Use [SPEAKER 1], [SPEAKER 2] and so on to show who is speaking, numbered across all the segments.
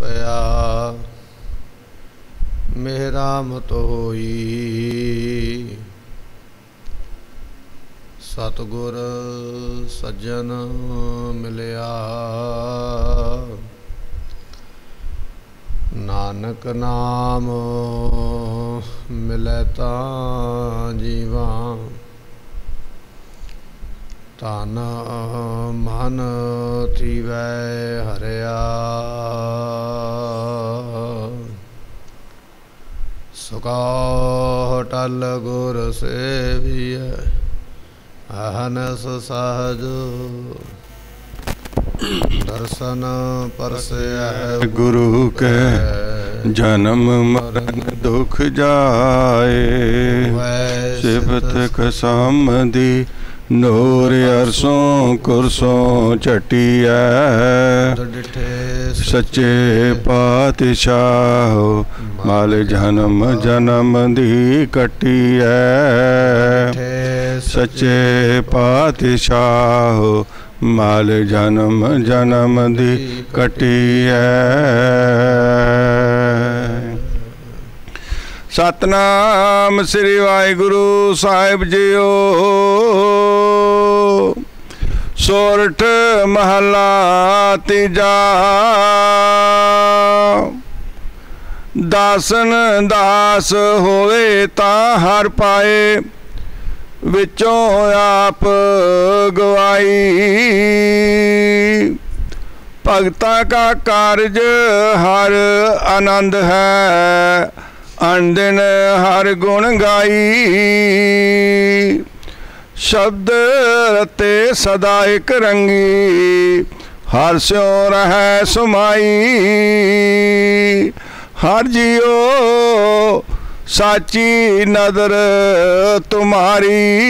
[SPEAKER 1] ਪਿਆ ਮੇਰਾ ਮਤ ਹੋਈ ਸਤਗੁਰ ਸੱਜਣ ਮਿਲਿਆ। ਨਾਨਕ ਨਾਮ ਮਿਲੈ ਤਾਂ ਜੀਵਾਂ। ਤਨ ਮਨ ਤੀਵੈ ਹਰਿਆ। ਸੁਕਾ ਟਲ ਗੁਰ ਸੇਵੀਐ ਅਹਨਸ ਸਹਜ। ਦਰਸ਼ਨ ਪਰਸੈ
[SPEAKER 2] ਗੁਰੂ ਕੈ ਜਨਮ ਮਰਨ ਦੁਖ ਜਾਏ। ਸਿਫਤ ਕਸਮਦੀ ਨੂਰ ਅਰਸੋਂ ਕੁਰਸੋਂ ਚਟੀਐ ਸੱਚੇ ਪਾਤਸ਼ਾਹ, ਮਾਲ ਜਨਮ ਜਨਮ ਦੀ ਕਟੀਐ। ਸੱਚੇ ਪਾਤਸ਼ਾਹ, ਮਾਲ ਜਨਮ ਜਨਮ ਦੀ ਕਟੀਐ। ਸਤਨਾਮ ਸ੍ਰੀ ਵਾਹਿਗੁਰੂ ਸਾਹਿਬ ਜੀਓ। ਸੋਰਠ ਮਹਲਾ ਤੀਜਾ। ਦਾਸਨ ਦਾਸ ਹੋਵੇ ਤਾਂ ਹਰ ਪਾਏ, ਵਿੱਚੋਂ ਆਪ ਗਵਾਈ। ਭਗਤਾਂ ਕਾ ਕਾਰਜ ਹਰ ਆਨੰਦ ਹੈ ਅਨੰਦਨ ਹਰ ਗੁਣ ਗਾਈ। ਸ਼ਬਦ ਰਤੇ ਸਦਾ ਇਕ ਰੰਗੀ। ਹਰ ਸਿਉ ਰਹੈ ਸੁਮਾਈ। ਹਰ ਜੀਓ ਸਾਚੀ ਨਦਰ ਤੁਮਾਰੀ।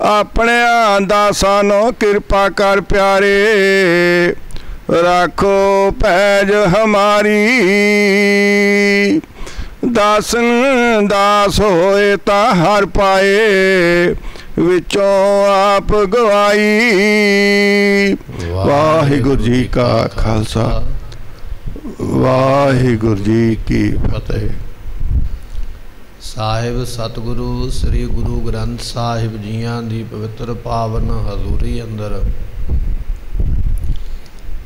[SPEAKER 2] ਆਪਣਿਆਂ ਦਾ ਸਾਨੋ ਕਿਰਪਾ ਕਰ ਪਿਆਰੇ। ਰਾਖੋ ਪੈਜ ਹਮਾਰੀ। ਦਾਸਨ ਦਾਸ ਹੋਏ ਤਾਂ ਹਰ ਪਾਏ, ਵਿੱਚੋਂ ਆਪ ਗਵਾਈ। ਵਾਹਿਗੁਰੂ ਜੀ ਕਾ ਖਾਲਸਾ, ਵਾਹਿਗੁਰੂ ਜੀ ਕੀ ਫਤਿਹ।
[SPEAKER 1] ਸਾਹਿਬ ਸਤਿਗੁਰੂ, ਸ੍ਰੀ ਗੁਰੂ ਗ੍ਰੰਥ ਸਾਹਿਬ ਜੀਆਂ ਦੀ ਪਵਿੱਤਰ ਪਾਵਨ ਹਜ਼ੂਰੀ ਅੰਦਰ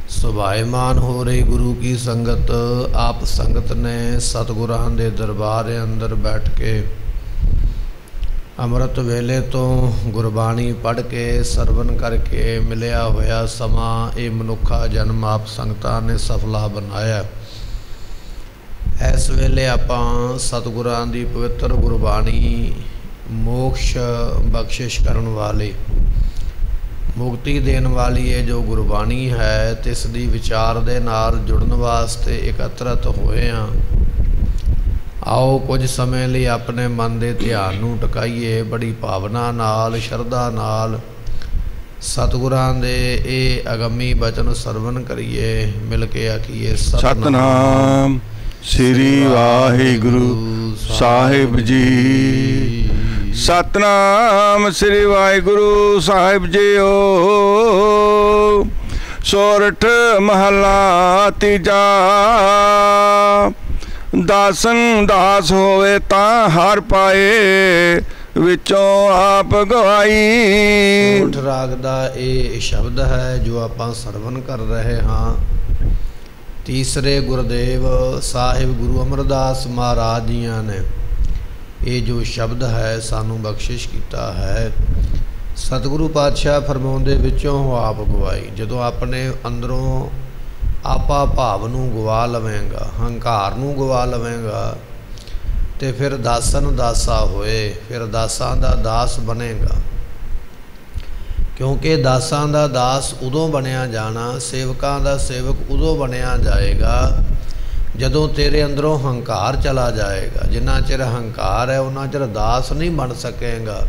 [SPEAKER 1] ਸੁਭਾਇਮਾਨ ਹੋ ਰਹੀ ਗੁਰੂ ਕੀ ਸੰਗਤ, ਆਪ ਸੰਗਤ ਨੇ ਸਤਿਗੁਰਾਂ ਦੇ ਦਰਬਾਰ ਅੰਦਰ ਬੈਠ ਕੇ ਅੰਮ੍ਰਿਤ ਵੇਲੇ ਤੋਂ ਗੁਰਬਾਣੀ ਪੜ੍ਹ ਕੇ ਸਰਵਨ ਕਰਕੇ ਮਿਲਿਆ ਹੋਇਆ ਸਮਾਂ, ਇਹ ਮਨੁੱਖਾ ਜਨਮ ਆਪ ਸੰਗਤਾਂ ਨੇ ਸਫਲਾ ਬਣਾਇਆ। ਇਸ ਵੇਲੇ ਆਪਾਂ ਸਤਿਗੁਰਾਂ ਦੀ ਪਵਿੱਤਰ ਗੁਰਬਾਣੀ ਮੋਕਸ਼ ਬਖਸ਼ਿਸ਼ ਕਰਨ ਵਾਲੇ ਮੁਕਤੀ ਦੇਣ ਵਾਲੀ ਇਹ ਜੋ ਗੁਰਬਾਣੀ ਹੈ ਤਿਸ ਦੀ ਵਿਚਾਰ ਦੇ ਨਾਲ ਜੁੜਨ ਵਾਸਤੇ ਇਕੱਤਰਤ ਹੋਏ ਆ। ਆਓ ਕੁਝ ਸਮੇਂ ਲਈ ਆਪਣੇ ਮਨ ਦੇ ਧਿਆਨ ਨੂੰ ਟਿਕਾਈਏ ਬੜੀ ਭਾਵਨਾ ਨਾਲ ਸ਼ਰਧਾ ਨਾਲ। ਸਤਿਗੁਰਾਂ ਦੇ ਇਹ ਅਗੰਮੀ ਬਚਨ ਸਰਵਨ ਕਰੀਏ ਮਿਲ ਕੇ ਆਖੀਏ
[SPEAKER 2] ਸਤਨਾਮ। ਸ੍ਰੀ ਵਾਹਿਗੁਰੂ ਸਾਹਿਬ ਜੀ। ਸਤਨਾਮ ਸ੍ਰੀ ਵਾਹਿਗੁਰੂ ਸਾਹਿਬ ਜੀਓ। ਸੋਰਠ ਮਹਲਾ ਤੀਜਾ। ਦਾਸਨ ਦਾਸ ਹੋਵੇ ਤਾਂ ਹਰ ਪਾਏ ਵਿੱਚੋਂ ਆਪ ਗਵਾਈ।
[SPEAKER 1] ਉਠ ਰਾਗ ਦਾ ਇਹ ਸ਼ਬਦ ਹੈ ਜੋ ਆਪਾਂ ਸਰਵਨ ਕਰ ਰਹੇ ਹਾਂ। ਤੀਸਰੇ ਗੁਰਦੇਵ ਸਾਹਿਬ ਗੁਰੂ ਅਮਰਦਾਸ ਮਹਾਰਾਜ ਜੀਆਂ ਨੇ। ਇਹ ਜੋ ਸ਼ਬਦ ਹੈ, ਸਾਨੂੰ ਬਖਸ਼ਿਸ਼ ਕੀਤਾ ਹੈ। ਸਤਿਗੁਰੂ ਪਾਤਸ਼ਾਹ ਫਰਮਾਉਂਦੇ ਵਿੱਚੋਂ ਆਪ ਗਵਾਈ। ਜਦੋਂ ਆਪਣੇ ਅੰਦਰੋਂ ਆਪਾ ਭਾਵ ਨੂੰ ਗਵਾ ਲਵੇਂਗਾ, ਹੰਕਾਰ ਨੂੰ ਗਵਾ ਲਵੇਂਗਾ, ਤੇ ਫਿਰ ਦਾਸਨ ਦਾਸਾ ਹੋਏ, ਫਿਰ ਦਾਸਾਂ ਦਾ ਦਾਸ ਬਣੇਗਾ। ਕਿਉਂਕਿ ਦਾਸਾਂ ਦਾ ਦਾਸ ਉਦੋਂ ਬਣਿਆ ਜਾਣਾ, ਸੇਵਕਾਂ ਦਾ ਸੇਵਕ ਉਦੋਂ ਬਣਿਆ ਜਾਏਗਾ ਜਦੋਂ ਤੇਰੇ ਅੰਦਰੋਂ ਹੰਕਾਰ ਚਲਾ ਜਾਏਗਾ, ਜਿੰਨਾ ਚਿਰ ਹੰਕਾਰ ਹੈ, ਉਹਨਾਂ ਚਿਰ ਦਾਸ ਨਹੀਂ ਬਣ ਸਕੇਗਾ।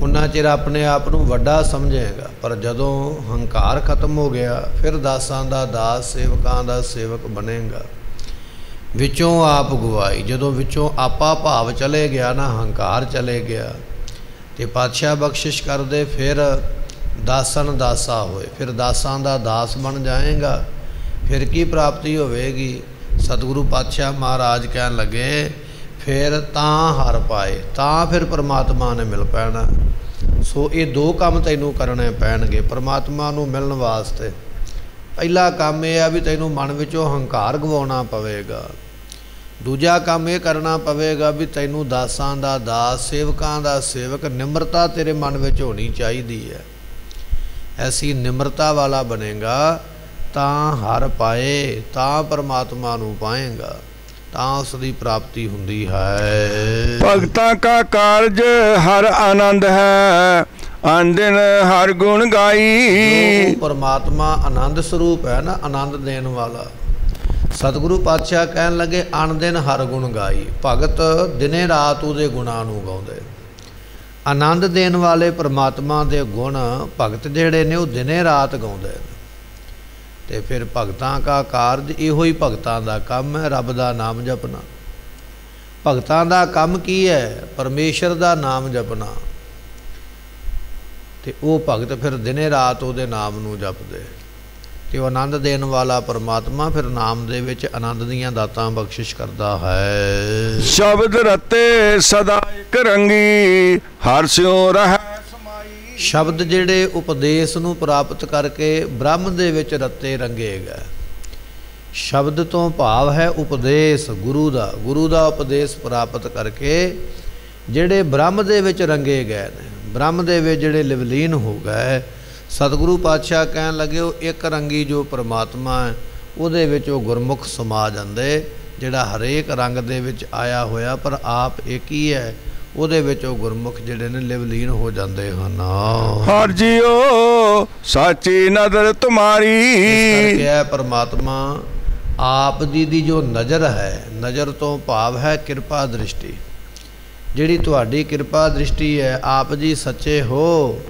[SPEAKER 1] ਉਹਨਾਂ ਚਿਰ ਆਪਣੇ ਆਪ ਨੂੰ ਵੱਡਾ ਸਮਝੇਗਾ। ਪਰ ਜਦੋਂ ਹੰਕਾਰ ਖਤਮ ਹੋ ਗਿਆ, ਫਿਰ ਦਾਸਾਂ ਦਾ ਦਾਸ, ਸੇਵਕਾਂ ਦਾ ਸੇਵਕ ਬਣੇਗਾ। ਵਿੱਚੋਂ ਆਪ ਗਵਾਈ, ਜਦੋਂ ਵਿੱਚੋਂ ਆਪਾ ਭਾਵ ਚਲੇ ਗਿਆ ਨਾ, ਹੰਕਾਰ ਚਲੇ ਗਿਆ, ਤੇ ਪਾਤਸ਼ਾਹ ਬਖਸ਼ਿਸ਼ ਕਰਦੇ, ਫਿਰ ਦਾਸਨ ਦਾਸਾ ਹੋਏ। ਫਿਰ ਦਾਸਾਂ ਦਾ ਦਾਸ ਬਣ ਜਾਏਗਾ, ਫਿਰ ਕੀ ਪ੍ਰਾਪਤੀ ਹੋਵੇਗੀ? ਸਤਿਗੁਰੂ ਪਾਤਸ਼ਾਹ ਮਹਾਰਾਜ ਕਹਿਣ ਲੱਗੇ, ਫਿਰ ਤਾਂ ਹਰ ਪਾਏ, ਤਾਂ ਫਿਰ ਪ੍ਰਮਾਤਮਾ ਨੇ ਮਿਲ ਪੈਣਾ। ਸੋ ਇਹ ਦੋ ਕੰਮ ਤੈਨੂੰ ਕਰਨੇ ਪੈਣਗੇ, ਪ੍ਰਮਾਤਮਾ ਨੂੰ ਮਿਲਣ ਵਾਸਤੇ। ਪਹਿਲਾ ਕੰਮ ਇਹ ਆ ਵੀ ਤੈਨੂੰ ਮਨ ਵਿੱਚੋਂ ਹੰਕਾਰ ਗਵਾਉਣਾ ਪਵੇਗਾ। ਦੂਜਾ ਕੰਮ ਇਹ ਕਰਨਾ ਪਵੇਗਾ ਵੀ ਤੈਨੂੰ ਦਾਸਾਂ ਦਾ ਦਾਸ, ਸੇਵਕਾਂ ਦਾ ਸੇਵਕ ਨਿਮਰਤਾ ਤੇਰੇ ਮਨ ਵਿੱਚ ਹੋਣੀ ਚਾਹੀਦੀ ਹੈ। ਐਸੀ ਨਿਮਰਤਾ ਵਾਲਾ ਬਣੇਗਾ ਤਾਂ ਹਰ ਪਾਏ ਤਾਂ ਪਰਮਾਤਮਾ ਨੂੰ ਪਾਏਗਾ ਤਾਂ ਉਸ ਦੀ ਪ੍ਰਾਪਤੀ ਹੁੰਦੀ ਹੈ।
[SPEAKER 2] ਭਗਤਾਂ ਕਾ ਕਾਰਜ ਹਰ ਆਨੰਦ ਹੈ ਆਂਦਨ ਹਰ ਗੁਣ ਗਾਈ।
[SPEAKER 1] ਪਰਮਾਤਮਾ ਆਨੰਦ ਸਰੂਪ ਹੈ ਨਾ ਆਨੰਦ ਦੇਣ ਵਾਲਾ। ਸਤਿਗੁਰੂ ਪਾਤਸ਼ਾਹ ਕਹਿਣ ਲੱਗੇ ਅਣ ਦਿਨ ਹਰ ਗੁਣ ਗਾਈ। ਭਗਤ ਦਿਨੇ ਰਾਤ ਉਹਦੇ ਗੁਣਾਂ ਨੂੰ ਗਾਉਂਦੇ। ਆਨੰਦ ਦੇਣ ਵਾਲੇ ਪਰਮਾਤਮਾ ਦੇ ਗੁਣ ਭਗਤ ਜਿਹੜੇ ਨੇ ਉਹ ਦਿਨੇ ਰਾਤ ਗਾਉਂਦੇ। ਨੇ ਤੇ ਫਿਰ ਭਗਤਾਂ ਦਾ ਕਾਰਜ ਇਹੋ ਹੀ ਭਗਤਾਂ ਦਾ ਕੰਮ ਹੈ, ਰੱਬ ਦਾ ਨਾਮ ਜਪਣਾ। ਭਗਤਾਂ ਦਾ ਕੰਮ ਕੀ ਹੈ? ਪਰਮੇਸ਼ਰ ਦਾ ਨਾਮ ਜਪਣਾ। ਤੇ ਉਹ ਭਗਤ ਫਿਰ ਦਿਨੇ ਰਾਤ ਉਹਦੇ ਨਾਮ ਨੂੰ ਜਪਦੇ। ਤੇ ਉਹ ਆਨੰਦ ਦੇਣ ਵਾਲਾ ਪਰਮਾਤਮਾ ਫਿਰ ਨਾਮ ਦੇ ਵਿੱਚ ਆਨੰਦ ਦੀਆਂ ਦਾਤਾਂ ਬਖਸ਼ਿਸ਼ ਕਰਦਾ ਹੈ।
[SPEAKER 2] ਸ਼ਬਦ ਰਤੇ ਸਦਾ ਇੱਕ ਰੰਗੀ, ਹਰ ਸਿਉ ਰਹਿ
[SPEAKER 1] ਸ਼ਬਦ ਜਿਹੜੇ ਉਪਦੇਸ਼ ਨੂੰ ਪ੍ਰਾਪਤ ਕਰਕੇ ਬ੍ਰਹਮ ਦੇ ਵਿੱਚ ਰੱਤੇ ਰੰਗੇਗਾ ਸ਼ਬਦ ਤੋਂ ਭਾਵ ਹੈ ਉਪਦੇਸ਼, ਗੁਰੂ ਦਾ। ਗੁਰੂ ਦਾ ਉਪਦੇਸ਼ ਪ੍ਰਾਪਤ ਕਰਕੇ ਜਿਹੜੇ ਬ੍ਰਹਮ ਦੇ ਵਿੱਚ ਰੰਗੇ ਗਏ ਨੇ। ਬ੍ਰਹਮ ਦੇ ਵਿੱਚ ਜਿਹੜੇ ਲਿਵਲੀਨ ਹੋ ਗਏ, ਸਤਿਗੁਰੂ ਪਾਤਸ਼ਾਹ ਕਹਿਣ ਲੱਗੇ, ਉਹ ਇੱਕ ਰੰਗੀ ਜੋ ਪ੍ਰਮਾਤਮਾ ਹੈ, ਉਹਦੇ ਵਿੱਚ ਉਹ ਗੁਰਮੁਖ ਸਮਾ ਜਾਂਦੇ, ਜਿਹੜਾ ਹਰੇਕ ਰੰਗ ਦੇ ਵਿੱਚ ਆਇਆ ਹੋਇਆ, ਪਰ ਆਪ ਇੱਕ ਹੀ ਹੈ। ਉਹਦੇ ਵਿੱਚ ਉਹ ਗੁਰਮੁਖ ਜਿਹੜੇ ਨੇ ਲਿਵਲੀਨ ਹੋ ਜਾਂਦੇ ਹਨ।
[SPEAKER 2] ਹਰ ਜਿਉ ਸਾਚੀ
[SPEAKER 1] ਇਸ
[SPEAKER 2] ਤੁਮਾਰੀ।
[SPEAKER 1] ਕਰਕੇ ਹੈ ਪਰਮਾਤਮਾ ਆਪ ਜੀ ਦੀ ਜੋ ਨਜ਼ਰ ਹੈ ਨਜ਼ਰ ਤੋਂ ਭਾਵ ਹੈ ਕਿਰਪਾ ਦ੍ਰਿਸ਼ਟੀ। ਜਿਹੜੀ ਤੁਹਾਡੀ ਕਿਰਪਾ ਦ੍ਰਿਸ਼ਟੀ ਹੈ ਆਪ ਜੀ ਸੱਚੇ ਹੋ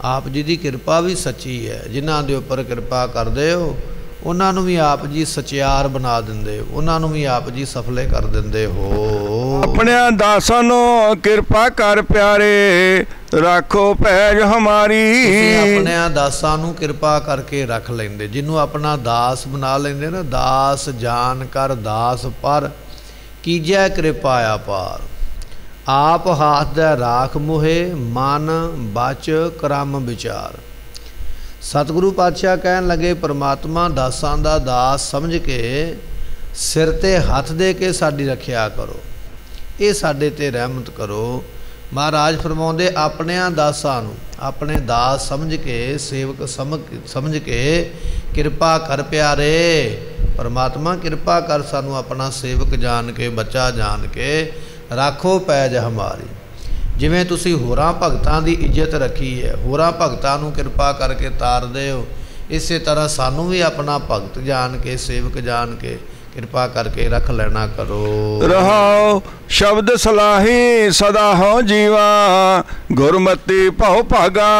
[SPEAKER 1] ਆਪ ਜੀ ਦੀ ਕਿਰਪਾ ਵੀ ਸੱਚੀ ਹੈ। ਜਿਨ੍ਹਾਂ ਦੇ ਉੱਪਰ ਕਿਰਪਾ ਕਰਦੇ ਹੋ ਉਹਨਾਂ ਨੂੰ ਵੀ ਆਪ ਜੀ ਸਚਿਆਰ ਬਣਾ ਦਿੰਦੇ ਉਹਨਾਂ ਨੂੰ ਵੀ ਆਪ ਜੀ ਸਫਲੇ ਕਰ ਦਿੰਦੇ ਹੋ।
[SPEAKER 2] ਆਪਣਿਆਂ ਦਾਸਾਂ ਨੂੰ ਕਿਰਪਾ ਕਰ ਪਿਆਰੇ ਰੱਖੋ ਪੈਜ ਹਮਾਰੀ।
[SPEAKER 1] ਆਪਣਿਆਂ ਦਾਸਾਂ ਨੂੰ ਕਿਰਪਾ ਕਰਕੇ ਰੱਖ ਲੈਂਦੇ ਜਿਹਨੂੰ ਆਪਣਾ ਦਾਸ ਬਣਾ ਲੈਂਦੇ ਨਾ ਦਾਸ ਜਾਣ ਕਰ ਦਾਸ ਪਰ ਕੀਜੈ ਕਿਰਪਾ ਆਪਾਰ ਆਪ ਹਾਥ ਦਾ ਰਾਖ ਮੁਹੇ ਮਨ ਬਚ ਕਰਮ ਵਿਚਾਰ। ਸਤਿਗੁਰੂ ਪਾਤਸ਼ਾਹ ਕਹਿਣ ਲੱਗੇ, ਪ੍ਰਮਾਤਮਾ ਦਾਸਾਂ ਦਾ ਦਾਸ ਸਮਝ ਕੇ ਸਿਰ ਤੇ ਹੱਥ ਦੇ ਕੇ ਸਾਡੀ ਰੱਖਿਆ ਕਰੋ। ਇਹ ਸਾਡੇ ਤੇ ਰਹਿਮਤ ਕਰੋ। ਮਹਾਰਾਜ ਫਰਮਾਉਂਦੇ, ਆਪਣਿਆਂ ਦਾਸਾਂ ਨੂੰ, ਆਪਣੇ ਦਾਸ ਸਮਝ ਕੇ, ਸੇਵਕ ਸਮਝ ਕੇ ਕਿਰਪਾ ਕਰ ਪਿਆਰੇ। ਪਰਮਾਤਮਾ ਕਿਰਪਾ ਕਰ ਸਾਨੂੰ ਆਪਣਾ ਸੇਵਕ ਜਾਣ ਕੇ, ਬੱਚਾ ਜਾਣ ਕੇ, ਰਾਖੋ ਪੈਜ ਹਮਾਰੀ। ਜਿਵੇਂ ਤੁਸੀਂ ਹੋਰਾਂ ਭਗਤਾਂ ਦੀ ਇੱਜ਼ਤ ਰੱਖੀ ਹੈ ਹੋਰਾਂ ਭਗਤਾਂ ਨੂੰ ਕਿਰਪਾ ਕਰਕੇ ਤਾਰਦੇ ਹੋ ਇਸੇ ਤਰ੍ਹਾਂ ਸਾਨੂੰ ਵੀ ਆਪਣਾ ਭਗਤ ਜਾਣ ਕੇ ਸੇਵਕ ਜਾਣ ਕੇ ਕਿਰਪਾ ਕਰਕੇ ਰੱਖ ਲੈਣਾ ਕਰੋ।
[SPEAKER 2] ਰਹਾਉ ਸ਼ਬਦ ਸਲਾਹੀ ਸਦਾ ਹੋ ਜੀਵਾ ਗੁਰਮਤੀ ਭਉ ਭਾਗਾ।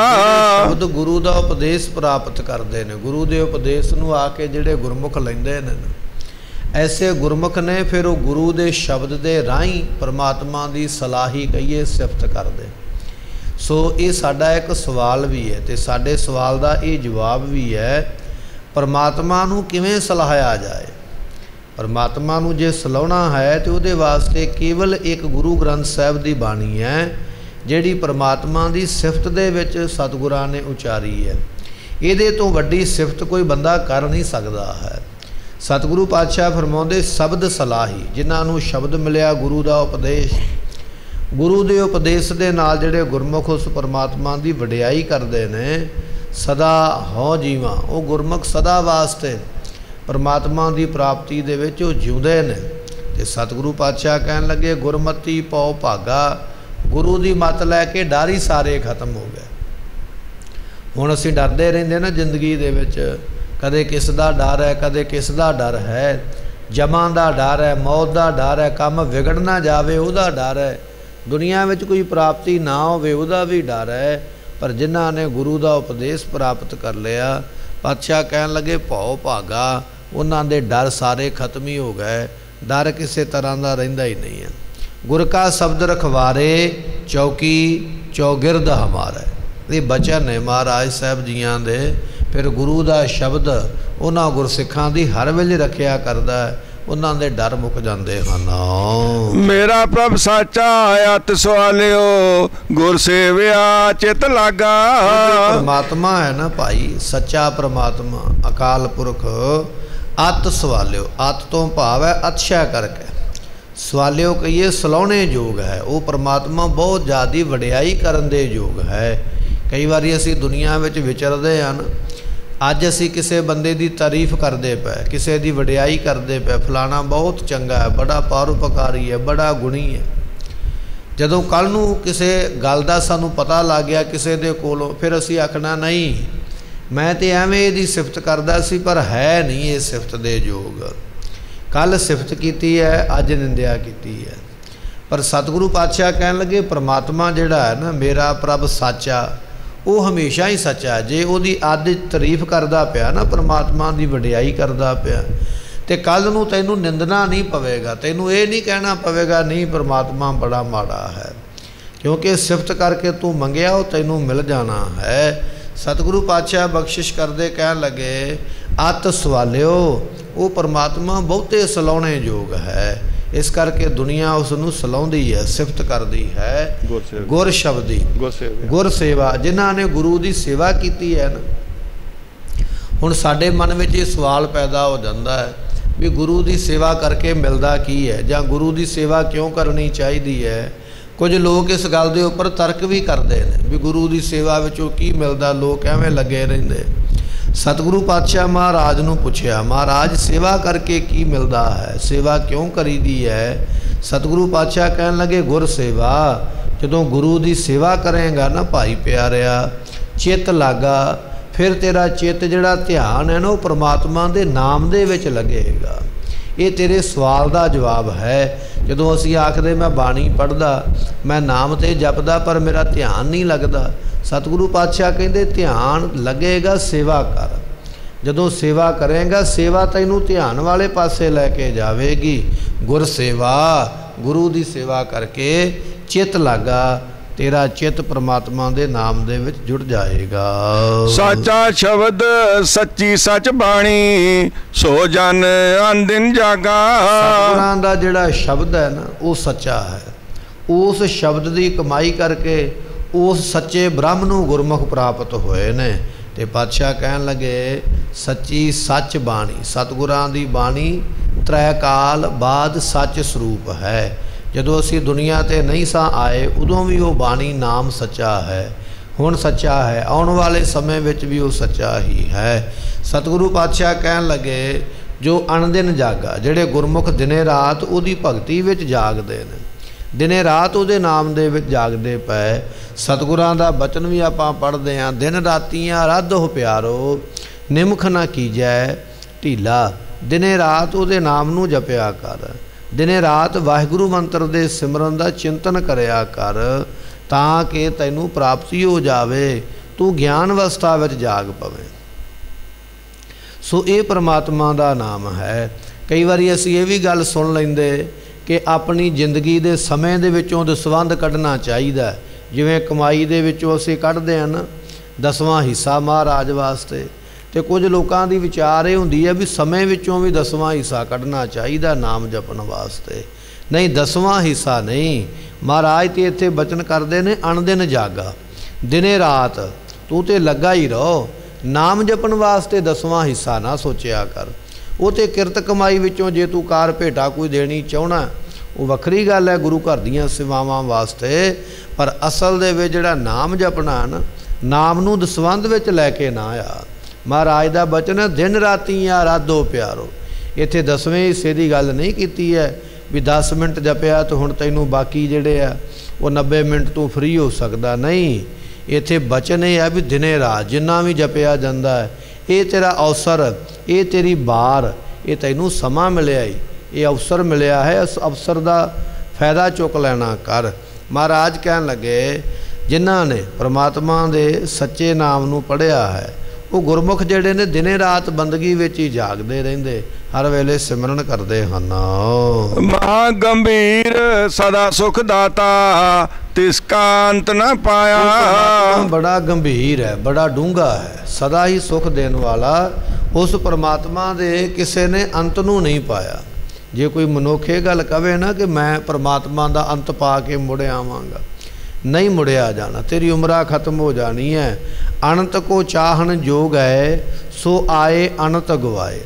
[SPEAKER 1] ਸ਼ਬਦ ਗੁਰੂ ਦਾ ਉਪਦੇਸ਼ ਪ੍ਰਾਪਤ ਕਰਦੇ ਨੇ। ਗੁਰੂ ਦੇ ਉਪਦੇਸ਼ ਨੂੰ ਆ ਕੇ ਜਿਹੜੇ ਗੁਰਮੁਖ ਲੈਂਦੇ ਨਾ, ਐਸੇ ਗੁਰਮੁਖ ਨੇ ਫਿਰ ਉਹ ਗੁਰੂ ਦੇ ਸ਼ਬਦ ਦੇ ਰਾਹੀਂ ਪਰਮਾਤਮਾ ਦੀ ਸਲਾਹੀ ਕਹੀਏ, ਸਿਫਤ ਕਰਦੇ। ਸੋ ਇਹ ਸਾਡਾ ਇੱਕ ਸਵਾਲ ਵੀ ਹੈ ਤੇ ਸਾਡੇ ਸਵਾਲ ਦਾ ਇਹ ਜਵਾਬ ਵੀ ਹੈ, ਪਰਮਾਤਮਾ ਨੂੰ ਕਿਵੇਂ ਸਲਾਹਿਆ ਜਾਏ? ਪਰਮਾਤਮਾ ਨੂੰ ਜੇ ਸਲਾਉਣਾ ਹੈ ਤੇ ਉਹਦੇ ਵਾਸਤੇ ਕੇਵਲ ਇੱਕ ਗੁਰੂ ਗ੍ਰੰਥ ਸਾਹਿਬ ਦੀ ਬਾਣੀ ਹੈ, ਜਿਹੜੀ ਪਰਮਾਤਮਾ ਦੀ ਸਿਫਤ ਦੇ ਵਿੱਚ ਸਤਿਗੁਰਾਂ ਨੇ ਉਚਾਰੀ ਹੈ। ਇਹਦੇ ਤੋਂ ਵੱਡੀ ਸਿਫਤ ਕੋਈ ਬੰਦਾ ਕਰ ਨਹੀਂ ਸਕਦਾ ਹੈ। ਸਤਿਗੁਰੂ ਪਾਤਸ਼ਾਹ ਫਰਮਾਉਂਦੇ, ਸ਼ਬਦ ਸਲਾਹੀ, ਜਿਨ੍ਹਾਂ ਨੂੰ ਸ਼ਬਦ ਮਿਲਿਆ ਗੁਰੂ ਦਾ ਉਪਦੇਸ਼। ਗੁਰੂ ਦੇ ਉਪਦੇਸ਼ ਦੇ ਨਾਲ ਜਿਹੜੇ ਗੁਰਮੁਖ ਉਸ ਪਰਮਾਤਮਾ ਦੀ ਵਡਿਆਈ ਕਰਦੇ ਨੇ, ਸਦਾ ਹੋ ਜੀਵਾਂ। ਉਹ ਗੁਰਮੁਖ ਸਦਾ ਵਾਸਤੇ ਪਰਮਾਤਮਾ ਦੀ ਪ੍ਰਾਪਤੀ ਦੇ ਵਿੱਚ ਉਹ ਜਿਉਂਦੇ ਨੇ। ਤੇ ਸਤਿਗੁਰੂ ਪਾਤਸ਼ਾਹ ਕਹਿਣ ਲੱਗੇ, ਗੁਰਮਤੀ ਪਉ ਭਾਗਾ, ਗੁਰੂ ਦੀ ਮਤ ਲੈ ਕੇ ਡਰ ਹੀ ਸਾਰੇ ਖਤਮ ਹੋ ਗਏ। ਹੁਣ ਅਸੀਂ ਡਰਦੇ ਰਹਿੰਦੇ ਨਾ ਜ਼ਿੰਦਗੀ ਦੇ ਵਿੱਚ ਕਦੇ ਕਿਸ ਦਾ ਡਰ ਹੈ, ਕਦੇ ਕਿਸ ਦਾ ਡਰ ਹੈ। ਜਮਾਂ ਦਾ ਡਰ ਹੈ, ਮੌਤ ਦਾ ਡਰ ਹੈ, ਕੰਮ ਵਿਗੜ ਨਾ ਜਾਵੇ, ਉਹਦਾ ਡਰ ਹੈ। ਦੁਨੀਆ ਵਿੱਚ ਕੋਈ ਪ੍ਰਾਪਤੀ ਨਾ ਹੋਵੇ, ਉਹਦਾ ਵੀ ਡਰ ਹੈ। ਪਰ ਜਿਨ੍ਹਾਂ ਨੇ ਗੁਰੂ ਦਾ ਉਪਦੇਸ਼ ਪ੍ਰਾਪਤ ਕਰ ਲਿਆ, ਪਾਤਸ਼ਾਹ ਕਹਿਣ ਲੱਗੇ, ਭਉ ਭਾਗਾ, ਉਹਨਾਂ ਦੇ ਡਰ ਸਾਰੇ ਖਤਮ ਹੀ ਹੋ ਗਏ। ਡਰ ਕਿਸੇ ਤਰ੍ਹਾਂ ਦਾ ਰਹਿੰਦਾ ਹੀ ਨਹੀਂ ਹੈ। ਗੁਰ ਕਾ ਸ਼ਬਦ ਰਖਵਾਰੇ, ਚੌਕੀ ਚੌਗਿਰਦ ਹਮਾਰਾ। ਇਹ ਬਚਨ ਹੈ ਮਹਾਰਾਜ ਸਾਹਿਬ ਜੀਆਂ ਦੇ ਫਿਰ ਗੁਰੂ ਦਾ ਸ਼ਬਦ ਉਹਨਾਂ ਗੁਰਸਿੱਖਾਂ ਦੀ ਹਰ ਵੇਲੇ ਰੱਖਿਆ ਕਰਦਾ ਹੈ। ਉਹਨਾਂ ਦੇ ਡਰ ਮੁੱਕ ਜਾਂਦੇ ਹਨ।
[SPEAKER 2] ਮੇਰਾ ਪ੍ਰਭ ਸਾਚਾ ਅਤ ਸਵਾਲਿਓ ਗੁਰ ਸੇਵਿਆ ਚਿਤ ਲਾਗਾ।
[SPEAKER 1] ਪਰਮਾਤਮਾ ਹੈ ਨਾ ਭਾਈ ਸੱਚਾ ਪਰਮਾਤਮਾ ਅਕਾਲ ਪੁਰਖ ਅਤ ਸਵਾਲਿਓ ਅਤ ਤੋਂ ਭਾਵ ਹੈ ਅਤਸ਼ਾ ਕਰਕੇ। ਸਵਾਲਿਓ ਕਹੀਏ ਸਲਾਉਣੇ ਯੋਗ ਹੈ। ਉਹ ਪਰਮਾਤਮਾ ਬਹੁਤ ਜ਼ਿਆਦੀ ਵਡਿਆਈ ਕਰਨ ਦੇ ਯੋਗ ਹੈ। ਕਈ ਵਾਰੀ ਅਸੀਂ ਦੁਨੀਆ ਵਿੱਚ ਵਿਚਰਦੇ ਹਨ ਅੱਜ ਅਸੀਂ ਕਿਸੇ ਬੰਦੇ ਦੀ ਤਾਰੀਫ ਕਰਦੇ ਪਏ, ਕਿਸੇ ਦੀ ਵਡਿਆਈ ਕਰਦੇ ਪਏ, ਫਲਾਣਾ ਬਹੁਤ ਚੰਗਾ ਹੈ, ਬੜਾ ਪਰਉਪਕਾਰੀ ਹੈ, ਬੜਾ ਗੁਣੀ ਹੈ। ਜਦੋਂ ਕੱਲ ਨੂੰ ਕਿਸੇ ਗੱਲ ਦਾ ਸਾਨੂੰ ਪਤਾ ਲੱਗ ਗਿਆ ਕਿਸੇ ਦੇ ਕੋਲੋਂ, ਫਿਰ ਅਸੀਂ ਆਖਣਾ, ਨਹੀਂ, ਮੈਂ ਤੇ ਐਵੇਂ ਇਹਦੀ ਸਿਫਤ ਕਰਦਾ ਸੀ, ਪਰ ਹੈ ਨਹੀਂ ਇਹ ਸਿਫਤ ਦੇ ਯੋਗ। ਕੱਲ ਸਿਫਤ ਕੀਤੀ ਹੈ, ਅੱਜ ਨਿੰਦਿਆ ਕੀਤੀ ਹੈ। ਪਰ ਸਤਿਗੁਰੂ ਪਾਤਸ਼ਾਹ ਕਹਿਣ ਲੱਗੇ, ਪ੍ਰਮਾਤਮਾ ਜਿਹੜਾ ਹੈ ਨਾ, ਮੇਰਾ ਪ੍ਰਭ ਸਾਚਾ ਉਹ ਹਮੇਸ਼ਾ ਹੀ ਸੱਚਾ ਹੈ ਜੇ ਉਹਦੀ ਅੱਜ ਤਾਰੀਫ ਕਰਦਾ ਪਿਆ ਨਾ, ਪ੍ਰਮਾਤਮਾ ਦੀ ਵਡਿਆਈ ਕਰਦਾ ਪਿਆ, ਤੇ ਕੱਲ ਨੂੰ ਤੈਨੂੰ ਨਿੰਦਣਾ ਨਹੀਂ ਪਵੇਗਾ, ਤੈਨੂੰ ਇਹ ਨਹੀਂ ਕਹਿਣਾ ਪਵੇਗਾ, ਨਹੀਂ, ਪ੍ਰਮਾਤਮਾ ਬੜਾ ਮਾੜਾ ਹੈ। ਕਿਉਂਕਿ ਸਿਫਤ ਕਰਕੇ ਤੂੰ ਮੰਗਿਆ, ਉਹ ਤੈਨੂੰ ਮਿਲ ਜਾਣਾ ਹੈ। ਸਤਿਗੁਰੂ ਪਾਤਸ਼ਾਹ ਬਖਸ਼ਿਸ਼ ਕਰਦੇ ਕਹਿਣ ਲੱਗੇ, ਅਤ ਸਵਾਲਿਓ, ਉਹ ਪਰਮਾਤਮਾ ਬਹੁਤੇ ਸਲਾਉਣੇ ਯੋਗ ਹੈ। ਇਸ ਕਰਕੇ ਦੁਨੀਆ ਉਸ ਨੂੰ ਸਲਾਉਂਦੀ ਹੈ ਸਿਫਤ ਕਰਦੀ ਹੈ
[SPEAKER 2] ਗੁਰ
[SPEAKER 1] ਸ਼ਬਦੀ।
[SPEAKER 2] ਗੁਰ
[SPEAKER 1] ਸੇਵਾ ਜਿਨ੍ਹਾਂ ਨੇ ਗੁਰੂ ਦੀ ਸੇਵਾ ਕੀਤੀ ਹੈ ਨਾ ਹੁਣ ਸਾਡੇ ਮਨ ਵਿੱਚ ਇਹ ਸਵਾਲ ਪੈਦਾ ਹੋ ਜਾਂਦਾ ਹੈ ਵੀ ਗੁਰੂ ਦੀ ਸੇਵਾ ਕਰਕੇ ਮਿਲਦਾ ਕੀ ਹੈ ਜਾਂ ਗੁਰੂ ਦੀ ਸੇਵਾ ਕਿਉਂ ਕਰਨੀ ਚਾਹੀਦੀ ਹੈ? ਕੁਝ ਲੋਕ ਇਸ ਗੱਲ ਦੇ ਉੱਪਰ ਤਰਕ ਵੀ ਕਰਦੇ ਨੇ ਵੀ ਗੁਰੂ ਦੀ ਸੇਵਾ ਵਿੱਚੋਂ ਕੀ ਮਿਲਦਾ ਲੋਕ ਐਵੇਂ ਲੱਗੇ ਰਹਿੰਦੇ। ਸਤਿਗੁਰੂ ਪਾਤਸ਼ਾਹ ਮਹਾਰਾਜ ਨੂੰ ਪੁੱਛਿਆ, ਮਹਾਰਾਜ, ਸੇਵਾ ਕਰਕੇ ਕੀ ਮਿਲਦਾ ਹੈ? ਸੇਵਾ ਕਿਉਂ ਕਰੀਦੀ ਹੈ? ਸਤਿਗੁਰੂ ਪਾਤਸ਼ਾਹ ਕਹਿਣ ਲੱਗੇ, ਗੁਰ ਸੇਵਾ, ਜਦੋਂ ਗੁਰੂ ਦੀ ਸੇਵਾ ਕਰੇਗਾ ਨਾ ਭਾਈ ਪਿਆਰਿਆ, ਚਿੱਤ ਲਾਗਾ, ਫਿਰ ਤੇਰਾ ਚਿੱਤ ਜਿਹੜਾ ਧਿਆਨ ਹੈ ਨਾ ਉਹ ਪ੍ਰਮਾਤਮਾ ਦੇ ਨਾਮ ਦੇ ਵਿੱਚ ਲੱਗੇਗਾ। ਇਹ ਤੇਰੇ ਸਵਾਲ ਦਾ ਜਵਾਬ ਹੈ। ਜਦੋਂ ਅਸੀਂ ਆਖਦੇ, ਮੈਂ ਬਾਣੀ ਪੜ੍ਹਦਾ, ਮੈਂ ਨਾਮ ਤੇ ਜਪਦਾ, ਪਰ ਮੇਰਾ ਧਿਆਨ ਨਹੀਂ ਲੱਗਦਾ ਸਤਿਗੁਰੂ ਪਾਤਸ਼ਾਹ ਕਹਿੰਦੇ ਧਿਆਨ ਲੱਗੇਗਾ ਸੇਵਾ ਕਰ। ਜਦੋਂ ਸੇਵਾ ਕਰੇਗਾ ਸੇਵਾ ਤੈਨੂੰ ਧਿਆਨ ਵਾਲੇ ਪਾਸੇ ਲੈ ਕੇ ਜਾਵੇਗੀ। ਗੁਰ ਸੇਵਾ ਗੁਰੂ ਦੀ ਸੇਵਾ ਕਰਕੇ ਚਿੱਤ ਲਾਗਾ ਤੇਰਾ ਚਿੱਤ ਪ੍ਰਮਾਤਮਾ ਦੇ ਨਾਮ ਦੇ ਵਿੱਚ ਜੁੜ ਜਾਏਗਾ।
[SPEAKER 2] ਸਾਚਾ ਸ਼ਬਦ ਸੱਚੀ ਸੱਚ ਬਾਣੀ ਸੋ ਜਨ ਅੰਦਿਨ ਜਾਗਾ।
[SPEAKER 1] ਸਤਿਗੁਰਾਂ ਦਾ ਜਿਹੜਾ ਸ਼ਬਦ ਹੈ ਨਾ ਉਹ ਸੱਚਾ ਹੈ। ਉਸ ਸ਼ਬਦ ਦੀ ਕਮਾਈ ਕਰਕੇ ਉਸ ਸੱਚੇ ਬ੍ਰਹਮ ਨੂੰ ਗੁਰਮੁਖ ਪ੍ਰਾਪਤ ਹੋਏ ਨੇ। ਤੇ ਪਾਤਸ਼ਾਹ ਕਹਿਣ ਲੱਗੇ, ਸੱਚੀ ਸੱਚ ਬਾਣੀ, ਸਤਿਗੁਰਾਂ ਦੀ ਬਾਣੀ ਤ੍ਰੈ ਕਾਲ ਬਾਅਦ ਸੱਚ ਸਰੂਪ ਹੈ। ਜਦੋਂ ਅਸੀਂ ਦੁਨੀਆ ਤੇ ਨਹੀਂ ਸਾਂ ਆਏ, ਉਦੋਂ ਵੀ ਉਹ ਬਾਣੀ ਨਾਮ ਸੱਚਾ ਹੈ। ਹੁਣ ਸੱਚਾ ਹੈ, ਆਉਣ ਵਾਲੇ ਸਮੇਂ ਵਿੱਚ ਵੀ ਉਹ ਸੱਚਾ ਹੀ ਹੈ। ਸਤਿਗੁਰੂ ਪਾਤਸ਼ਾਹ ਕਹਿਣ ਲੱਗੇ, ਜੋ ਅਣਦਿਨ ਜਾਗਾ, ਜਿਹੜੇ ਗੁਰਮੁਖ ਦਿਨੇ ਰਾਤ ਉਹਦੀ ਭਗਤੀ ਵਿੱਚ ਜਾਗਦੇ ਨੇ। ਦਿਨੇ ਰਾਤ ਉਹਦੇ ਨਾਮ ਦੇ ਵਿੱਚ ਜਾਗਦੇ ਪਏ। ਸਤਿਗੁਰਾਂ ਦਾ ਬਚਨ ਵੀ ਆਪਾਂ ਪੜ੍ਹਦੇ ਆਂ ਦਿਨ ਰਾਤੀਆਂ ਰੱਦ ਹੋ ਪਿਆਰੋ, ਨਿਮਖ ਨਾ ਕੀਜੈ ਢੀਲਾ। ਦਿਨੇ ਰਾਤ ਉਹਦੇ ਨਾਮ ਨੂੰ ਜਪਿਆ ਕਰ। ਦਿਨੇ ਰਾਤ ਵਾਹਿਗੁਰੂ ਮੰਤਰ ਦੇ ਸਿਮਰਨ ਦਾ ਚਿੰਤਨ ਕਰਿਆ ਕਰ, ਤਾਂ ਕਿ ਤੈਨੂੰ ਪ੍ਰਾਪਤੀ ਹੋ ਜਾਵੇ। ਤੂੰ ਗਿਆਨ ਅਵਸਥਾ ਵਿੱਚ ਜਾਗ ਪਵੇਂ। ਸੋ ਇਹ ਪ੍ਰਮਾਤਮਾ ਦਾ ਨਾਮ ਹੈ। ਕਈ ਵਾਰੀ ਅਸੀਂ ਇਹ ਵੀ ਗੱਲ ਸੁਣ ਲੈਂਦੇ ਕਿ ਆਪਣੀ ਜ਼ਿੰਦਗੀ ਦੇ ਸਮੇਂ ਦੇ ਵਿੱਚੋਂ ਦਸਵੰਧ ਕੱਢਣਾ ਚਾਹੀਦਾ ਜਿਵੇਂ ਕਮਾਈ ਦੇ ਵਿੱਚੋਂ ਅਸੀਂ ਕੱਢਦੇ ਹਾਂ ਨਾ, ਦਸਵਾਂ ਹਿੱਸਾ ਮਹਾਰਾਜ ਵਾਸਤੇ। ਤੇ ਕੁਝ ਲੋਕਾਂ ਦੀ ਵਿਚਾਰ ਇਹ ਹੁੰਦੀ ਹੈ ਵੀ ਸਮੇਂ ਵਿੱਚੋਂ ਵੀ ਦਸਵਾਂ ਹਿੱਸਾ ਕੱਢਣਾ ਚਾਹੀਦਾ ਨਾਮ ਜਪਣ ਵਾਸਤੇ। ਨਹੀਂ, ਦਸਵਾਂ ਹਿੱਸਾ ਨਹੀਂ। ਮਹਾਰਾਜ ਤੇ ਇੱਥੇ ਬਚਨ ਕਰਦੇ ਨੇ, ਅਣਦਿਨ ਜਾਗਾ, ਦਿਨੇ ਰਾਤ ਤੂੰ ਤੇ ਲੱਗਾ ਹੀ ਰਹੋ। ਨਾਮ ਜਪਣ ਵਾਸਤੇ ਦਸਵਾਂ ਹਿੱਸਾ ਨਾ ਸੋਚਿਆ ਕਰ। ਉਹ ਤੇ ਕਿਰਤ ਕਮਾਈ ਵਿੱਚੋਂ ਜੇ ਤੂੰ ਕਾਰ ਭੇਟਾ ਕੋਈ ਦੇਣੀ ਚਾਹਣਾ, ਉਹ ਵੱਖਰੀ ਗੱਲ ਹੈ ਗੁਰੂ ਘਰ ਦੀਆਂ ਸੇਵਾਵਾਂ ਵਾਸਤੇ, ਪਰ ਅਸਲ ਦੇ ਵਿੱਚ ਜਿਹੜਾ ਨਾਮ ਜਪਣਾ ਨਾ, ਨਾਮ ਨੂੰ ਦਸਵੰਦ ਵਿੱਚ ਲੈ ਕੇ ਨਾ ਆ। ਮਹਾਰਾਜ ਦਾ ਬਚਨ ਦਿਨ ਰਾਤੀ ਆਰਾਧੋ ਪਿਆਰੋ। ਇੱਥੇ ਦਸਵੇਂ ਹਿੱਸੇ ਦੀ ਗੱਲ ਨਹੀਂ ਕੀਤੀ ਹੈ ਵੀ 10 ਮਿੰਟ ਜਪਿਆ ਤਾਂ ਹੁਣ ਤੈਨੂੰ ਬਾਕੀ ਜਿਹੜੇ ਆ, ਉਹ 90 ਮਿੰਟ ਤੋਂ ਫ੍ਰੀ ਹੋ ਸਕਦਾ। ਨਹੀਂ, ਇੱਥੇ ਬਚਨ ਇਹ ਆ ਵੀ ਦਿਨੇ ਰਾਤ ਜਿੰਨਾ ਵੀ ਜਪਿਆ ਜਾਂਦਾ ਹੈ, ਇਹ ਤੇਰਾ ਅਵਸਰ ਇਹ ਤੇਰੀ ਬਾਰ ਇਹ ਤੈਨੂੰ ਸਮਾਂ ਮਿਲਿਆ ਈ। ਇਹ ਅਵਸਰ ਮਿਲਿਆ ਹੈ ਇਸ ਅਵਸਰ ਦਾ ਫਾਇਦਾ ਚੁੱਕ ਲੈਣਾ ਕਰ। ਮਹਾਰਾਜ ਕਹਿਣ ਲੱਗੇ ਜਿਨ੍ਹਾਂ ਨੇ ਪ੍ਰਮਾਤਮਾ ਦੇ ਸੱਚੇ ਨਾਮ ਨੂੰ ਪੜ੍ਹਿਆ ਹੈ ਉਹ ਗੁਰਮੁਖ ਜਿਹੜੇ ਨੇ ਦਿਨੇ ਰਾਤ ਬੰਦਗੀ ਵਿੱਚ ਹੀ ਜਾਗਦੇ ਰਹਿੰਦੇ ਹਰ ਵੇਲੇ ਸਿਮਰਨ ਕਰਦੇ ਹਨ।
[SPEAKER 2] ਮਹਾ ਗੰਭੀਰ ਸਦਾ ਸੁਖ ਦਾਤਾ ਤਿਸ ਕਾ ਅੰਤ ਨ ਪਾਇਆ।
[SPEAKER 1] ਬੜਾ ਗੰਭੀਰ ਹੈ ਬੜਾ ਡੂੰਘਾ ਹੈ ਸਦਾ ਹੀ ਸੁਖ ਦੇਣ ਵਾਲਾ ਉਸ ਪਰਮਾਤਮਾ ਦੇ ਕਿਸੇ ਨੇ ਅੰਤ ਨੂੰ ਨਹੀਂ ਪਾਇਆ। ਜੇ ਕੋਈ ਮਨੁੱਖ ਇਹ ਗੱਲ ਕਵੇ ਨਾ ਕਿ ਮੈਂ ਪਰਮਾਤਮਾ ਦਾ ਅੰਤ ਪਾ ਕੇ ਮੁੜ ਆਵਾਂਗਾ, ਨਹੀਂ ਮੁੜਿਆ ਜਾਣਾ। ਤੇਰੀ ਉਮਰਾ ਖਤਮ ਹੋ ਜਾਣੀ ਹੈ ਅਨੰਤ ਕੋ ਚਾਹਣ ਜੋਗ ਹੈ ਸੋ ਆਏ ਅਨੰਤ ਗਵਾਏ।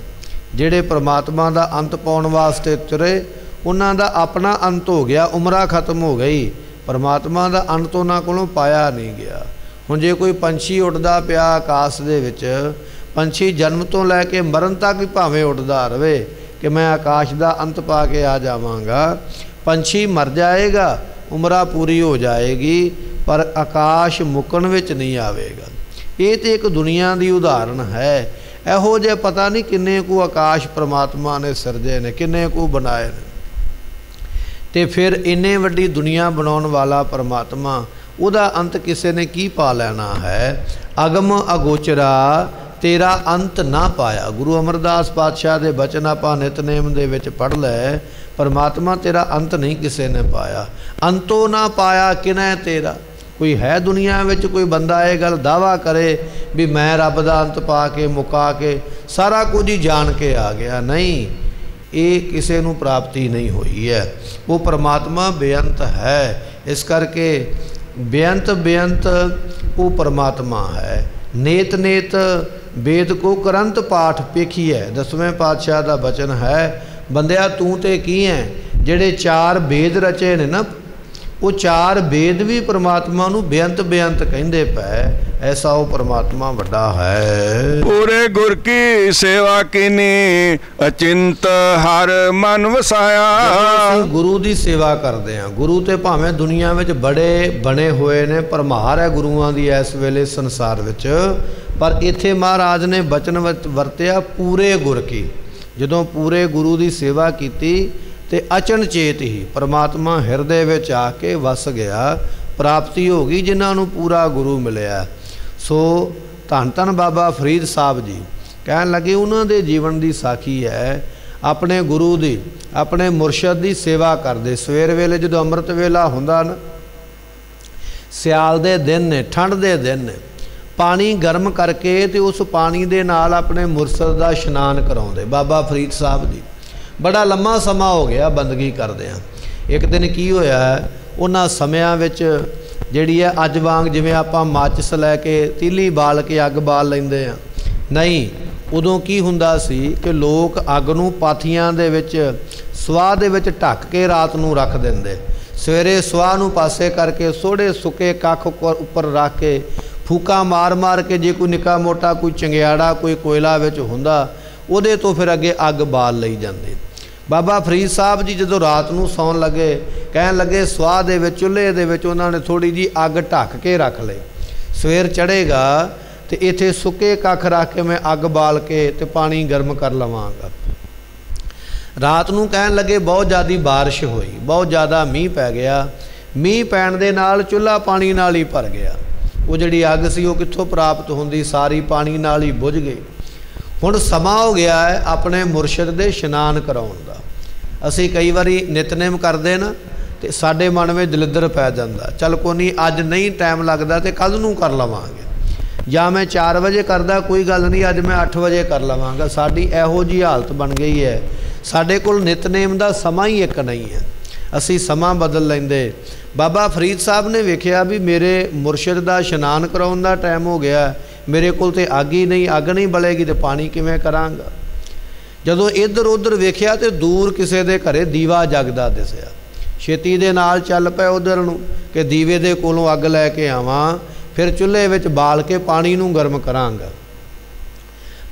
[SPEAKER 1] ਜਿਹੜੇ ਪਰਮਾਤਮਾ ਦਾ ਅੰਤ ਪਾਉਣ ਵਾਸਤੇ ਤੁਰੇ, ਉਹਨਾਂ ਦਾ ਆਪਣਾ ਅੰਤ ਹੋ ਗਿਆ, ਉਮਰਾ ਖਤਮ ਹੋ ਗਈ। ਪਰਮਾਤਮਾ ਦਾ ਅੰਤ ਉਹਨਾਂ ਕੋਲੋਂ ਪਾਇਆ ਨਹੀਂ ਗਿਆ। ਹੁਣ ਜੇ ਕੋਈ ਪੰਛੀ ਉੱਡਦਾ ਪਿਆ ਆਕਾਸ਼ ਦੇ ਵਿੱਚ ਪੰਛੀ ਜਨਮ ਤੋਂ ਲੈ ਕੇ ਮਰਨ ਤੱਕ ਹੀ ਭਾਵੇਂ ਉੱਡਦਾ ਰਵੇ ਕਿ ਮੈਂ ਆਕਾਸ਼ ਦਾ ਅੰਤ ਪਾ ਕੇ ਆ ਜਾਵਾਂਗਾ। ਪੰਛੀ ਮਰ ਜਾਏਗਾ, ਉਮਰਾ ਪੂਰੀ ਹੋ ਜਾਏਗੀ, ਪਰ ਆਕਾਸ਼ ਮੁਕਣ ਵਿੱਚ ਨਹੀਂ ਆਵੇਗਾ। ਇਹ ਤੇ ਇੱਕ ਦੁਨੀਆ ਦੀ ਉਦਾਹਰਣ ਹੈ। ਇਹੋ ਜੇ ਪਤਾ ਨਹੀਂ ਕਿੰਨੇ ਕੁ ਆਕਾਸ਼ ਪ੍ਰਮਾਤਮਾ ਨੇ ਸਿਰਜੇ ਨੇ, ਕਿੰਨੇ ਕੁ ਬਣਾਏ ਨੇ। ਤੇ ਫਿਰ ਇੰਨੇ ਵੱਡੀ ਦੁਨੀਆ ਬਣਾਉਣ ਵਾਲਾ ਪ੍ਰਮਾਤਮਾ, ਉਹਦਾ ਅੰਤ ਕਿਸੇ ਨੇ ਕੀ ਪਾ ਲੈਣਾ ਹੈ? ਅਗਮ ਅਗੋਚਰਾ ਤੇਰਾ ਅੰਤ ਨਾ ਪਾਇਆ। ਗੁਰੂ ਅਮਰਦਾਸ ਪਾਤਸ਼ਾਹ ਦੇ ਬਚਨ ਆਪਾਂ ਨਿਤਨੇਮ ਦੇ ਵਿੱਚ ਪੜ੍ਹ ਲੈ ਪਰਮਾਤਮਾ ਤੇਰਾ ਅੰਤ ਨਹੀਂ ਕਿਸੇ ਨੇ ਪਾਇਆ। ਅੰਤੋ ਨਾ ਪਾਇਆ ਕਿਨੈ ਤੇਰਾ? ਕੋਈ ਹੈ ਦੁਨੀਆ ਵਿੱਚ, ਕੋਈ ਬੰਦਾ ਇਹ ਗੱਲ ਦਾਵਾ ਕਰੇ ਵੀ ਮੈਂ ਰੱਬ ਦਾ ਅੰਤ ਪਾ ਕੇ, ਮੁਕਾ ਕੇ, ਸਾਰਾ ਕੁਝ ਹੀ ਜਾਣ ਕੇ ਆ ਗਿਆ। ਨਹੀਂ, ਇਹ ਕਿਸੇ ਨੂੰ ਪ੍ਰਾਪਤੀ ਨਹੀਂ ਹੋਈ ਹੈ। ਉਹ ਪਰਮਾਤਮਾ ਬੇਅੰਤ ਹੈ। ਇਸ ਕਰਕੇ ਬੇਅੰਤ ਬੇਅੰਤ ਉਹ ਪਰਮਾਤਮਾ ਹੈ। ਨੇਤ ਨੇਤ ਵੇਦ ਕੋ ਕਰੰਤ ਪਾਠ ਪੇਖੀਐ, ਦਸਵੇਂ ਪਾਤਸ਼ਾਹ ਦਾ ਬਚਨ ਹੈ, ਬੰਦਿਆ ਤੂੰ ਤੇ ਕੀ ਹੈ ਜਿਹੜੇ ਚਾਰ ਵੇਦ ਰਚੇ ਨੇ ਨਾ ਉਹ ਚਾਰ ਵੇਦ ਵੀ ਪ੍ਰਮਾਤਮਾ ਨੂੰ ਬੇਅੰਤ ਬੇਅੰਤ ਕਹਿੰਦੇ ਪਏ ਐਸਾ ਉਹ ਪ੍ਰਮਾਤਮਾ ਵੱਡਾ ਹੈ।
[SPEAKER 2] ਪੂਰੇ ਗੁਰ ਕੀ ਸੇਵਾ ਕੀਨੀ ਅਚਿੰਤ ਹਰ ਮਨ ਵਸਾਇਆ।
[SPEAKER 1] ਅਸੀਂ ਗੁਰੂ ਦੀ ਸੇਵਾ ਕਰਦੇ ਹਾਂ ਗੁਰੂ ਤੇ ਭਾਵੇਂ ਦੁਨੀਆ ਵਿੱਚ ਬੜੇ ਬਣੇ ਹੋਏ ਨੇ ਪਰਮਾਰ ਹੈ ਗੁਰੂਆਂ ਦੀ ਇਸ ਵੇਲੇ ਸੰਸਾਰ ਵਿੱਚ ਪਰ ਇੱਥੇ ਮਹਾਰਾਜ ਨੇ ਬਚਨ ਵਰਤ- ਵਰਤਿਆ ਪੂਰੇ ਗੁਰ ਕੀ। ਜਦੋਂ ਪੂਰੇ ਗੁਰੂ ਦੀ ਸੇਵਾ ਕੀਤੀ ਤੇ ਅਚਨਚੇਤ ਹੀ ਪਰਮਾਤਮਾ ਹਿਰਦੇ ਵਿੱਚ ਆ ਕੇ ਵਸ ਗਿਆ। ਪ੍ਰਾਪਤੀ ਹੋ ਗਈ ਜਿਨ੍ਹਾਂ ਨੂੰ ਪੂਰਾ ਗੁਰੂ ਮਿਲਿਆ। ਸੋ ਧੰਨ ਧੰਨ ਬਾਬਾ ਫਰੀਦ ਸਾਹਿਬ ਜੀ, ਕਹਿਣ ਲੱਗੇ ਉਹਨਾਂ ਦੇ ਜੀਵਨ ਦੀ ਸਾਖੀ ਹੈ, ਆਪਣੇ ਗੁਰੂ ਦੀ, ਆਪਣੇ ਮੁਰਸ਼ਦ ਦੀ ਸੇਵਾ ਕਰਦੇ। ਸਵੇਰ ਵੇਲੇ ਜਦੋਂ ਅੰਮ੍ਰਿਤ ਵੇਲਾ ਹੁੰਦਾ ਨਾ, ਸਿਆਲ ਦੇ ਦਿਨ ਨੇ, ਠੰਡ ਦੇ ਦਿਨ ਨੇ, ਪਾਣੀ ਗਰਮ ਕਰਕੇ ਤੇ ਉਸ ਪਾਣੀ ਦੇ ਨਾਲ ਆਪਣੇ ਮੁਰਸ਼ਦ ਦਾ ਇਸ਼ਨਾਨ ਕਰਾਉਂਦੇ। ਬਾਬਾ ਫਰੀਦ ਸਾਹਿਬ ਜੀ ਬੜਾ ਲੰਮਾ ਸਮਾਂ ਹੋ ਗਿਆ ਬੰਦਗੀ ਕਰਦੇ ਆ ਇੱਕ ਦਿਨ ਕੀ ਹੋਇਆ, ਉਹਨਾਂ ਸਮਿਆਂ ਵਿੱਚ ਜਿਹੜੀ ਹੈ ਅੱਜ ਵਾਂਗ ਜਿਵੇਂ ਆਪਾਂ ਮਾਚਿਸ ਲੈ ਕੇ, ਤੀਲੀ ਬਾਲ ਕੇ ਅੱਗ ਬਾਲ ਲੈਂਦੇ ਆ ਨਹੀਂ, ਉਦੋਂ ਕੀ ਹੁੰਦਾ ਸੀ ਕਿ ਲੋਕ ਅੱਗ ਨੂੰ ਪਾਥੀਆਂ ਦੇ ਵਿੱਚ, ਸਵਾਹ ਦੇ ਵਿੱਚ ਢੱਕ ਕੇ ਰਾਤ ਨੂੰ ਰੱਖ ਦਿੰਦੇ। ਸਵੇਰੇ ਸਵਾਹ ਨੂੰ ਪਾਸੇ ਕਰਕੇ ਸੋੜੇ ਸੁੱਕੇ ਕੱਖ ਉੱਪਰ ਉੱਪਰ ਰੱਖ ਕੇ, ਫੂਕਾ ਮਾਰ-ਮਾਰ ਕੇ ਜੇ ਕੋਈ ਨਿੱਕਾ ਮੋਟਾ ਕੋਈ ਚੰਗਿਆੜਾ ਕੋਈ ਕੋਇਲਾ ਵਿੱਚ ਹੁੰਦਾ, ਉਹਦੇ ਤੋਂ ਫਿਰ ਅੱਗੇ ਅੱਗ ਬਾਲ ਲਈ ਜਾਂਦੀ। ਬਾਬਾ ਫਰੀਦ ਸਾਹਿਬ ਜੀ ਜਦੋਂ ਰਾਤ ਨੂੰ ਸੌਣ ਲੱਗੇ, ਕਹਿਣ ਲੱਗੇ, ਸਵਾਹ ਦੇ ਵਿੱਚ, ਚੁੱਲ੍ਹੇ ਦੇ ਵਿੱਚ ਉਹਨਾਂ ਨੇ ਥੋੜੀ ਜੀ ਅੱਗ ਢੱਕ ਕੇ ਰੱਖ ਲਈ। ਸਵੇਰ ਚੜੇਗਾ ਤੇ ਇੱਥੇ ਸੁੱਕੇ ਕੱਖ ਰੱਖ ਕੇ ਮੈਂ ਅੱਗ ਬਾਲ ਕੇ ਤੇ ਪਾਣੀ ਗਰਮ ਕਰ ਲਵਾਂਗਾ। ਰਾਤ ਨੂੰ ਕਹਿਣ ਲੱਗੇ, ਬਹੁਤ ਜ਼ਿਆਦੀ ਬਾਰਿਸ਼ ਹੋਈ, ਬਹੁਤ ਜ਼ਿਆਦਾ ਮੀਂਹ ਪੈ ਗਿਆ। ਮੀਂਹ ਪੈਣ ਦੇ ਨਾਲ ਚੁੱਲ੍ਹਾ ਪਾਣੀ ਨਾਲ ਹੀ ਭਰ ਗਿਆ। ਉਹ ਜਿਹੜੀ ਅੱਗ ਸੀ ਉਹ ਕਿੱਥੋਂ ਪ੍ਰਾਪਤ ਹੁੰਦੀ, ਸਾਰੀ ਪਾਣੀ ਨਾਲ ਹੀ ਬੁਝ ਗਈ। ਹੁਣ ਸਮਾਂ ਹੋ ਗਿਆ ਹੈ ਆਪਣੇ ਮੁਰਸ਼ਿਦ ਦੇ ਇਸ਼ਨਾਨ ਕਰਾਉਣ ਦਾ। ਅਸੀਂ ਕਈ ਵਾਰੀ ਨਿਤਨੇਮ ਕਰਦੇ ਨਾ, ਤੇ ਸਾਡੇ ਮਨ ਵਿੱਚ ਦਲਿੱਦਰ ਪੈ ਜਾਂਦਾ। ਚੱਲ ਕੋਈ ਨਹੀਂ, ਅੱਜ ਨਹੀਂ ਟਾਈਮ ਲੱਗਦਾ ਤੇ ਕੱਲ ਨੂੰ ਕਰ ਲਵਾਂਗੇ। ਜਾਂ ਮੈਂ 4 ਵਜੇ ਕਰਦਾ, ਕੋਈ ਗੱਲ ਨਹੀਂ, ਅੱਜ ਮੈਂ 8 ਵਜੇ ਕਰ ਲਵਾਂਗਾ। ਸਾਡੀ ਇਹੋ ਜੀ ਹਾਲਤ ਬਣ ਗਈ ਹੈ। ਸਾਡੇ ਕੋਲ ਨਿਤਨੇਮ ਦਾ ਸਮਾਂ ਹੀ ਇੱਕ ਨਹੀਂ ਹੈ। ਅਸੀਂ ਸਮਾਂ ਬਦਲ ਲੈਂਦੇ। ਬਾਬਾ ਫਰੀਦ ਸਾਹਿਬ ਨੇ ਵੇਖਿਆ ਵੀ ਮੇਰੇ ਮੁਰਸ਼ਿਦ ਦਾ ਇਸ਼ਨਾਨ ਕਰਾਉਣ ਦਾ ਟਾਈਮ ਹੋ ਗਿਆ। ਮੇਰੇ ਕੋਲ ਤੇ ਅੱਗ ਹੀ ਨਹੀਂ, ਅੱਗ ਨਹੀਂ ਬਲੇਗੀ ਤੇ ਪਾਣੀ ਕਿਵੇਂ ਕਰਾਂਗਾ? ਜਦੋਂ ਇੱਧਰ ਉੱਧਰ ਵੇਖਿਆ ਤੇ ਦੂਰ ਕਿਸੇ ਦੇ ਘਰੇ ਦੀਵਾ ਜਗਦਾ ਦਿਸਿਆ। ਛੇਤੀ ਦੇ ਨਾਲ ਚੱਲ ਪਏ ਉਧਰ ਨੂੰ ਕਿ ਦੀਵੇ ਦੇ ਕੋਲੋਂ ਅੱਗ ਲੈ ਕੇ ਆਵਾਂ, ਫਿਰ ਚੁੱਲ੍ਹੇ ਵਿੱਚ ਬਾਲ ਕੇ ਪਾਣੀ ਨੂੰ ਗਰਮ ਕਰਾਂਗਾ।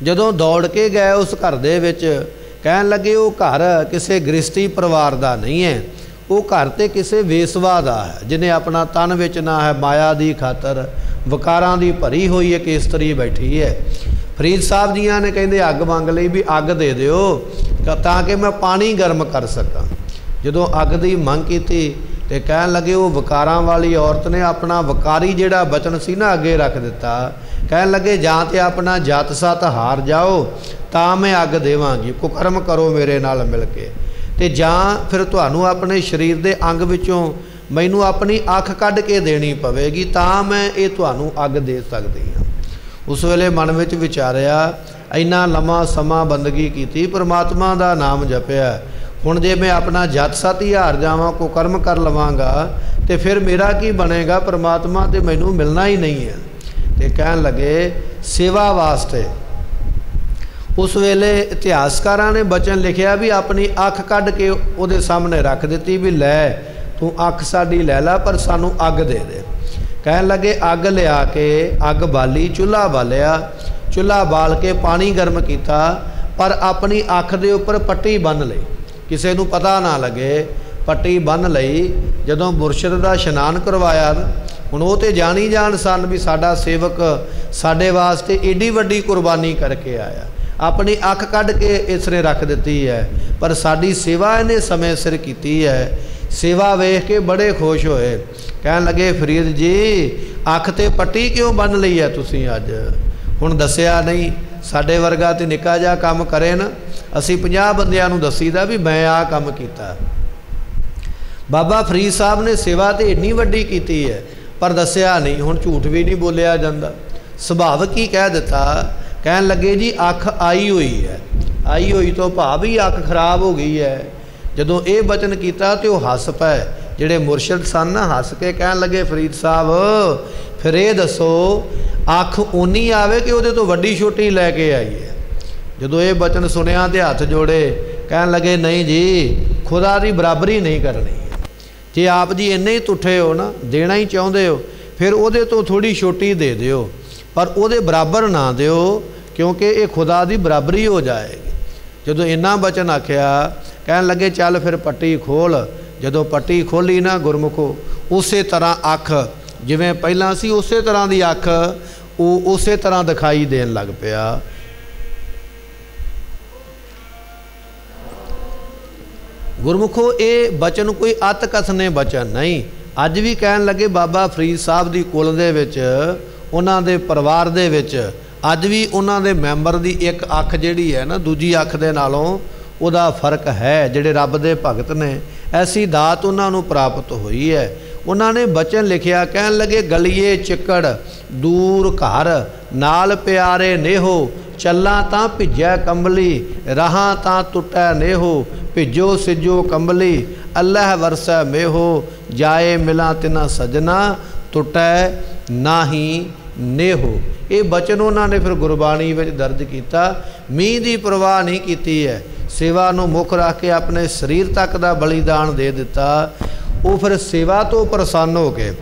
[SPEAKER 1] ਜਦੋਂ ਦੌੜ ਕੇ ਗਏ ਉਸ ਘਰ ਦੇ ਵਿੱਚ, ਕਹਿਣ ਲੱਗੇ, ਉਹ ਘਰ ਕਿਸੇ ਗ੍ਰਸਤੀ ਪਰਿਵਾਰ ਦਾ ਨਹੀਂ ਹੈ। ਉਹ ਘਰ ਤੇ ਕਿਸੇ ਵੇਸਵਾ ਦਾ ਹੈ, ਜਿਨੇ ਆਪਣਾ ਤਨ ਵੇਚਣਾ ਹੈ ਮਾਇਆ ਦੀ ਖਾਤਰ, ਵਕਾਰਾਂ ਦੀ ਭਰੀ ਹੋਈ ਇੱਕ ਇਸਤਰੀ ਬੈਠੀ ਹੈ। ਫਰੀਦ ਸਾਹਿਬ ਜੀਆਂ ਨੇ ਕਹਿੰਦੇ, ਅੱਗ ਮੰਗ ਲਈ ਵੀ ਅੱਗ ਦੇ ਦਿਓ ਤਾਂ ਕਿ ਮੈਂ ਪਾਣੀ ਗਰਮ ਕਰ ਸਕਾਂ। ਜਦੋਂ ਅੱਗ ਦੀ ਮੰਗ ਕੀਤੀ ਤੇ ਕਹਿਣ ਲੱਗੇ, ਉਹ ਵਕਾਰਾਂ ਵਾਲੀ ਔਰਤ ਨੇ ਆਪਣਾ ਵਕਾਰੀ ਜਿਹੜਾ ਬਚਨ ਸੀ ਨਾ ਅੱਗੇ ਰੱਖ ਦਿੱਤਾ, ਕਹਿਣ ਲੱਗੇ, ਜਾਂ ਤੇ ਆਪਣਾ ਜਾਤ ਸਤ ਹਾਰ ਜਾਓ, ਤਾਂ ਮੈਂ ਅੱਗ ਦੇਵਾਂਗੀ, ਕੁਕਰਮ ਕਰੋ ਮੇਰੇ ਨਾਲ ਮਿਲ ਕੇ। ਤੇ ਜਾਂ ਫਿਰ ਤੁਹਾਨੂੰ ਆਪਣੇ ਸਰੀਰ ਦੇ ਅੰਗ ਵਿੱਚੋਂ ਮੈਨੂੰ ਆਪਣੀ ਅੱਖ ਕੱਢ ਕੇ ਦੇਣੀ ਪਵੇਗੀ, ਤਾਂ ਮੈਂ ਇਹ ਤੁਹਾਨੂੰ ਅੱਗ ਦੇ ਸਕਦੀ ਹਾਂ। ਉਸ ਵੇਲੇ ਮਨ ਵਿੱਚ ਵਿਚਾਰਿਆ, ਇੰਨਾ ਲੰਮਾ ਸਮਾਂ ਬੰਦਗੀ ਕੀਤੀ, ਪ੍ਰਮਾਤਮਾ ਦਾ ਨਾਮ ਜਪਿਆ। ਹੁਣ ਜੇ ਮੈਂ ਆਪਣਾ ਜਤ ਸਤ ਹੀ ਹਾਰ ਜਾਵਾਂ, ਕੋ ਕਰਮ ਕਰ ਲਵਾਂਗਾ, ਤੇ ਫਿਰ ਮੇਰਾ ਕੀ ਬਣੇਗਾ? ਪ੍ਰਮਾਤਮਾ ਤੇ ਮੈਨੂੰ ਮਿਲਣਾ ਹੀ ਨਹੀਂ ਹੈ। ਤੇ ਕਹਿਣ ਲੱਗੇ, ਸੇਵਾ ਵਾਸਤੇ ਉਸ ਵੇਲੇ ਇਤਿਹਾਸਕਾਰਾਂ ਨੇ ਬਚਨ ਲਿਖਿਆ ਵੀ ਆਪਣੀ ਅੱਖ ਕੱਢ ਕੇ ਉਹਦੇ ਸਾਹਮਣੇ ਰੱਖ ਦਿੱਤੀ ਵੀ ਲੈ, ਤੂੰ ਅੱਖ ਸਾਡੀ ਲੈ ਲੈ, ਪਰ ਸਾਨੂੰ ਅੱਗ ਦੇ ਦੇ। ਕਹਿਣ ਲੱਗੇ, ਅੱਗ ਲਿਆ ਕੇ, ਅੱਗ ਬਾਲੀ, ਚੁੱਲ੍ਹਾ ਬਾਲਿਆ। ਚੁੱਲ੍ਹਾ ਬਾਲ ਕੇ ਪਾਣੀ ਗਰਮ ਕੀਤਾ, ਪਰ ਆਪਣੀ ਅੱਖ ਦੇ ਉੱਪਰ ਪੱਟੀ ਬੰਨ ਲਈ। ਕਿਸੇ ਨੂੰ ਪਤਾ ਨਾ ਲੱਗੇ, ਪੱਟੀ ਬੰਨ ਲਈ। ਜਦੋਂ ਮੁਰਸ਼ਿਦ ਦਾ ਇਸ਼ਨਾਨ ਕਰਵਾਇਆ, ਹੁਣ ਉਹ ਤੇ ਜਾਣੀ ਜਾਣ ਸਨ ਵੀ ਸਾਡਾ ਸੇਵਕ ਸਾਡੇ ਵਾਸਤੇ ਏਡੀ ਵੱਡੀ ਕੁਰਬਾਨੀ ਕਰਕੇ ਆਇਆ। ਆਪਣੀ ਅੱਖ ਕੱਢ ਕੇ ਇਸ ਨੇ ਰੱਖ ਦਿੱਤੀ ਹੈ। ਪਰ ਸਾਡੀ ਸੇਵਾ ਇਹਨੇ ਸਮੇਂ ਸਿਰ ਕੀਤੀ ਹੈ। ਸੇਵਾ ਵੇਖ ਕੇ ਬੜੇ ਖੁਸ਼ ਹੋਏ। ਕਹਿਣ ਲੱਗੇ, ਫਰੀਦ ਜੀ, ਅੱਖ ਤੇ ਪੱਟੀ ਕਿਉਂ ਬੰਨ ਲਈ ਹੈ ਤੁਸੀਂ ਅੱਜ? ਹੁਣ ਦੱਸਿਆ, ਨਹੀਂ, ਸਾਡੇ ਵਰਗਾ ਤੇ ਨਿੱਕਾ ਜਿਹਾ ਕੰਮ ਕਰੇ ਨਾ। ਅਸੀਂ 50 ਬੰਦਿਆਂ ਨੂੰ ਦੱਸੀਦਾ ਵੀ ਮੈਂ ਆਹ ਕੰਮ ਕੀਤਾ। ਬਾਬਾ ਫਰੀਦ ਸਾਹਿਬ ਨੇ ਸੇਵਾ ਤੇ ਇੰਨੀ ਵੱਡੀ ਕੀਤੀ ਹੈ। ਪਰ ਦੱਸਿਆ ਨਹੀਂ, ਹੁਣ ਝੂਠ ਵੀ ਨਹੀਂ ਬੋਲਿਆ ਜਾਂਦਾ। ਸੁਭਾਵਕ ਹੀ ਕਹਿ ਦਿੱਤਾ? ਕਹਿਣ ਲੱਗੇ ਜੀ, ਅੱਖ ਆਈ ਹੋਈ ਹੈ। ਆਈ ਹੋਈ ਤੋਂ ਭਾਵ ਹੀ ਅੱਖ ਖਰਾਬ ਹੋ ਗਈ ਹੈ। ਜਦੋਂ ਇਹ ਬਚਨ ਕੀਤਾ ਤੇ ਉਹ ਹੱਸ ਪਏ। ਜਿਹੜੇ ਮੁਰਸ਼ਿਦ ਸਨ ਨਾ ਹੱਸ ਕੇ ਕਹਿਣ ਲੱਗੇ, ਫਰੀਦ ਸਾਹਿਬ, ਫਿਰ ਇਹ ਦੱਸੋ, ਅੱਖ ਉਨੀ ਆਵੇ ਕਿ ਉਹਦੇ ਤੋਂ ਵੱਡੀ ਛੋਟੀ ਲੈ ਕੇ ਆਈ ਹੈ? ਜਦੋਂ ਇਹ ਬਚਨ ਸੁਣਿਆ ਤੇ ਹੱਥ ਜੋੜੇ, ਕਹਿਣ ਲੱਗੇ, ਨਹੀਂ ਜੀ, ਖੁਦਾ ਦੀ ਬਰਾਬਰੀ ਨਹੀਂ ਕਰਨੀ। ਜੇ ਆਪ ਜੀ ਇੰਨੇ ਹੀ ਤੁੱਠੇ ਹੋ ਨਾ, ਦੇਣਾ ਹੀ ਚਾਹੁੰਦੇ ਹੋ, ਫਿਰ ਉਹਦੇ ਤੋਂ ਥੋੜੀ ਛੋਟੀ ਦੇ ਦਿਓ। ਪਰ ਉਹਦੇ ਬਰਾਬਰ ਨਾ ਦਿਓ ਕਿਉਂਕਿ ਇਹ ਖੁਦਾ ਦੀ ਬਰਾਬਰੀ ਹੋ ਜਾਏਗੀ। ਜਦੋਂ ਇੰਨਾ ਬਚਨ ਆਖਿਆ, ਕਹਿਣ ਲੱਗੇ, ਚੱਲ ਫਿਰ ਪੱਟੀ ਖੋਲ। ਜਦੋਂ ਪੱਟੀ ਖੋਲੀ ਨਾ ਗੁਰਮੁਖੋ, ਉਸੇ ਤਰ੍ਹਾਂ ਅੱਖ, ਜਿਵੇਂ ਪਹਿਲਾਂ ਸੀ ਉਸੇ ਤਰ੍ਹਾਂ ਦੀ ਅੱਖ, ਉਹ ਉਸੇ ਤਰ੍ਹਾਂ ਦਿਖਾਈ ਦੇਣ ਲੱਗ ਪਿਆ। ਗੁਰਮੁਖੋ, ਇਹ ਬਚਨ ਕੋਈ ਅਤ ਕਥਨੇ ਬਚਨ ਨਹੀਂ। ਅੱਜ ਵੀ ਕਹਿਣ ਲੱਗੇ, ਬਾਬਾ ਫਰੀਦ ਸਾਹਿਬ ਦੀ ਕੁਲ ਦੇ ਵਿੱਚ, ਉਹਨਾਂ ਦੇ ਪਰਿਵਾਰ ਦੇ ਵਿੱਚ ਅੱਜ ਵੀ ਉਹਨਾਂ ਦੇ ਮੈਂਬਰ ਦੀ ਇੱਕ ਅੱਖ ਜਿਹੜੀ ਹੈ ਨਾ, ਦੂਜੀ ਅੱਖ ਦੇ ਨਾਲੋਂ ਉਹਦਾ ਫ਼ਰਕ ਹੈ, ਜਿਹੜੇ ਰੱਬ ਦੇ ਭਗਤ ਨੇ, ਐਸੀ ਦਾਤ ਉਹਨਾਂ ਨੂੰ ਪ੍ਰਾਪਤ ਹੋਈ ਹੈ। ਉਹਨਾਂ ਨੇ ਬਚਨ ਲਿਖਿਆ, ਕਹਿਣ ਲੱਗੇ, ਗਲੀਏ ਚਿੱਕੜ, ਦੂਰ ਘਰ, ਨਾਲ ਪਿਆਰੇ ਨੇਹੋ, ਚੱਲਾਂ ਤਾਂ ਭਿੱਜੈ ਕੰਬਲੀ, ਰਹਾ ਤਾਂ ਟੁੱਟੈ ਨੇਹੋ, ਭਿੱਜੋ ਸਿਜੋ ਕੰਬਲੀ, ਅੱਲਾਹ ਵਰਸੈ ਮੇਹੋ, ਜਾਏ ਮਿਲਾਂ ਤਿਨਾ ਸਜਣਾ, ਟੁੱਟੈ ਨਾਹੀ ਨੇਹੋ। ਇਹ ਬਚਨ ਉਹਨਾਂ ਨੇ ਫਿਰ ਗੁਰਬਾਣੀ ਵਿੱਚ ਦਰਜ ਕੀਤਾ। ਮੀਂਹ ਦੀ ਪਰਵਾਹ ਨਹੀਂ ਕੀਤੀ ਹੈ। ਸੇਵਾ ਨੂੰ ਮੁੱਖ ਰੱਖ ਕੇ ਆਪਣੇ ਸਰੀਰ ਤੱਕ ਦਾ ਬਲੀਦਾਨ ਦੇ ਦਿੱਤਾ। ਉਹ ਫਿਰ ਸੇਵਾ ਤੋਂ ਪ੍ਰਸੰਨ ਹੋ ਕੇ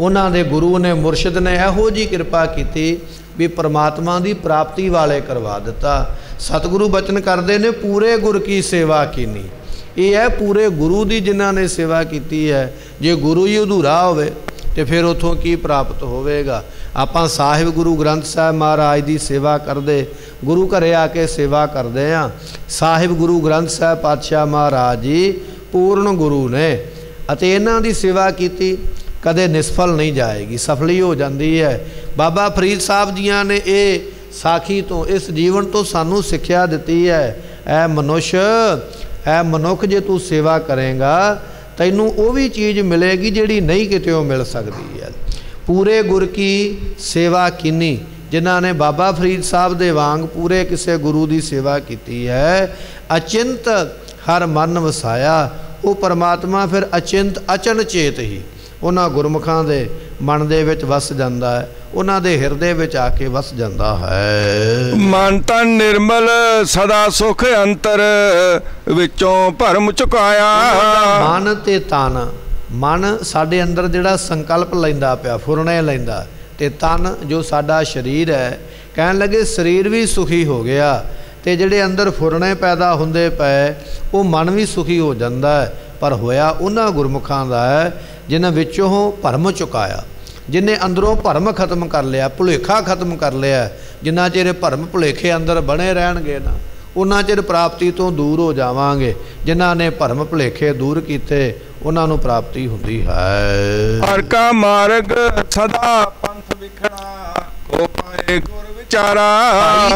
[SPEAKER 1] ਉਹਨਾਂ ਦੇ ਗੁਰੂ ਨੇ ਮੁਰਸ਼ਿਦ ਨੇ ਇਹੋ ਜੀ ਕਿਰਪਾ ਕੀਤੀ ਵੀ ਪ੍ਰਮਾਤਮਾ ਦੀ ਪ੍ਰਾਪਤੀ ਵਾਲੇ ਕਰਵਾ ਦਿੱਤਾ। ਸਤਿਗੁਰੂ ਬਚਨ ਕਰਦੇ ਨੇ, ਪੂਰੇ ਗੁਰ ਕੀ ਸੇਵਾ ਕੀਨੀ। ਇਹ ਹੈ ਪੂਰੇ ਗੁਰੂ ਦੀ ਜਿਨ੍ਹਾਂ ਨੇ ਸੇਵਾ ਕੀਤੀ ਹੈ। ਜੇ ਗੁਰੂ ਹੀ ਅਧੂਰਾ ਹੋਵੇ ਤੇ ਫਿਰ ਉਥੋਂ ਕੀ ਪ੍ਰਾਪਤ ਹੋਵੇਗਾ? ਆਪਾਂ ਸਾਹਿਬ ਗੁਰੂ ਗ੍ਰੰਥ ਸਾਹਿਬ ਮਹਾਰਾਜ ਦੀ ਸੇਵਾ ਕਰਦੇ, ਗੁਰੂ ਘਰੇ ਆ ਕੇ ਸੇਵਾ ਕਰਦੇ ਆ। ਸਾਹਿਬ ਗੁਰੂ ਗ੍ਰੰਥ ਸਾਹਿਬ ਪਾਤਸ਼ਾਹ ਮਹਾਰਾਜ ਜੀ ਪੂਰਨ ਗੁਰੂ ਨੇ ਅਤੇ ਇਹਨਾਂ ਦੀ ਸੇਵਾ ਕੀਤੀ, ਕਦੇ ਨਿਸਫਲ ਨਹੀਂ ਜਾਏਗੀ, ਸਫਲੀ ਹੋ ਜਾਂਦੀ ਹੈ। ਬਾਬਾ ਫਰੀਦ ਸਾਹਿਬ ਜੀਆਂ ਨੇ ਇਹ ਸਾਖੀ ਤੋਂ, ਇਸ ਜੀਵਨ ਤੋਂ ਸਾਨੂੰ ਸਿੱਖਿਆ ਦਿੱਤੀ ਹੈ। ਐ ਮਨੁਸ਼, ਐ ਮਨੁੱਖ ਜੇ ਤੂੰ ਸੇਵਾ ਕਰੇਗਾ, ਤੈਨੂੰ ਉਹ ਵੀ ਚੀਜ਼ ਮਿਲੇਗੀ ਜਿਹੜੀ ਨਹੀਂ ਕਿਤੇ ਉਹ ਮਿਲ ਸਕਦੀ ਹੈ। ਪੂਰੇ ਗੁਰ ਕੀ ਸੇਵਾ ਕਿੰਨੀ? ਜਿਨ੍ਹਾਂ ਨੇ ਬਾਬਾ ਫਰੀਦ ਸਾਹਿਬ ਦੇ ਵਾਂਗ ਪੂਰੇ ਕਿਸੇ ਗੁਰੂ ਦੀ ਸੇਵਾ ਕੀਤੀ ਹੈ। ਅਚਿੰਤ ਹਰ ਮਨ ਵਸਾਇਆ। ਉਹ ਪਰਮਾਤਮਾ ਫਿਰ ਅਚਿੰਤ ਅਚਨ ਚੇਤ ਹੀ ਉਹਨਾਂ ਗੁਰਮੁਖਾਂ ਦੇ ਮਨ ਦੇ ਵਿੱਚ ਵਸ ਜਾਂਦਾ ਹੈ। ਉਹਨਾਂ ਦੇ ਹਿਰਦੇ ਵਿੱਚ ਆ ਕੇ ਵਸ ਜਾਂਦਾ ਹੈ।
[SPEAKER 2] ਮਨ ਤਨ ਨਿਰਮਲ ਸਦਾ ਸੁਖ ਅੰਤਰ ਵਿੱਚੋਂ ਭਰਮ ਚੁਕਾਇਆ।
[SPEAKER 1] ਮਨ ਤੇ ਤਨ ਮਨ ਸਾਡੇ ਅੰਦਰ ਜਿਹੜਾ ਸੰਕਲਪ ਲੈਂਦਾ ਪਿਆ ਫੁਰਨੇ ਲੈਂਦਾ, ਤੇ ਤਨ ਜੋ ਸਾਡਾ ਸਰੀਰ ਹੈ, ਕਹਿਣ ਲੱਗੇ ਸਰੀਰ ਵੀ ਸੁਖੀ ਹੋ ਗਿਆ, ਤੇ ਜਿਹੜੇ ਅੰਦਰ ਫੁਰਨੇ ਪੈਦਾ ਹੁੰਦੇ ਪਏ, ਉਹ ਮਨ ਵੀ ਸੁਖੀ ਹੋ ਜਾਂਦਾ ਹੈ। ਪਰ ਹੋਇਆ ਉਹਨਾਂ ਗੁਰਮੁਖਾਂ ਦਾ ਹੈ, ਜਿਨ੍ਹਾਂ ਵਿੱਚੋਂ ਭਰਮ ਚੁਕਾਇਆ, ਜਿਨੇ ਅੰਦਰੋਂ ਭਰਮ ਖਤਮ ਕਰ ਲਿਆ, ਭੁਲੇਖਾ ਖਤਮ ਕਰ ਲਿਆ, ਜਿੰਨਾ ਚਿਰ ਭਰਮ ਭੁਲੇਖੇ ਅੰਦਰ ਬਣੇ ਰਹਿਣਗੇ ਨਾ। ਉਹਨਾਂ ਚਿਰ ਪ੍ਰਾਪਤੀ ਤੋਂ ਦੂਰ ਹੋ ਜਾਵਾਂਗੇ। ਜਿਨ੍ਹਾਂ ਨੇ ਭਰਮ ਭੁਲੇਖੇ ਦੂਰ ਕੀਤੇ ਉਹਨਾਂ ਨੂੰ ਪ੍ਰਾਪਤੀ ਹੁੰਦੀ ਹੈ।
[SPEAKER 2] ਹਰ ਕਾ ਮਾਰਗ ਸਦਾ ਪੰਥ ਵਿਖਣਾ ਕੋ ਪਾਏ ਗੁਰ ਵਿਚਾਰਾ।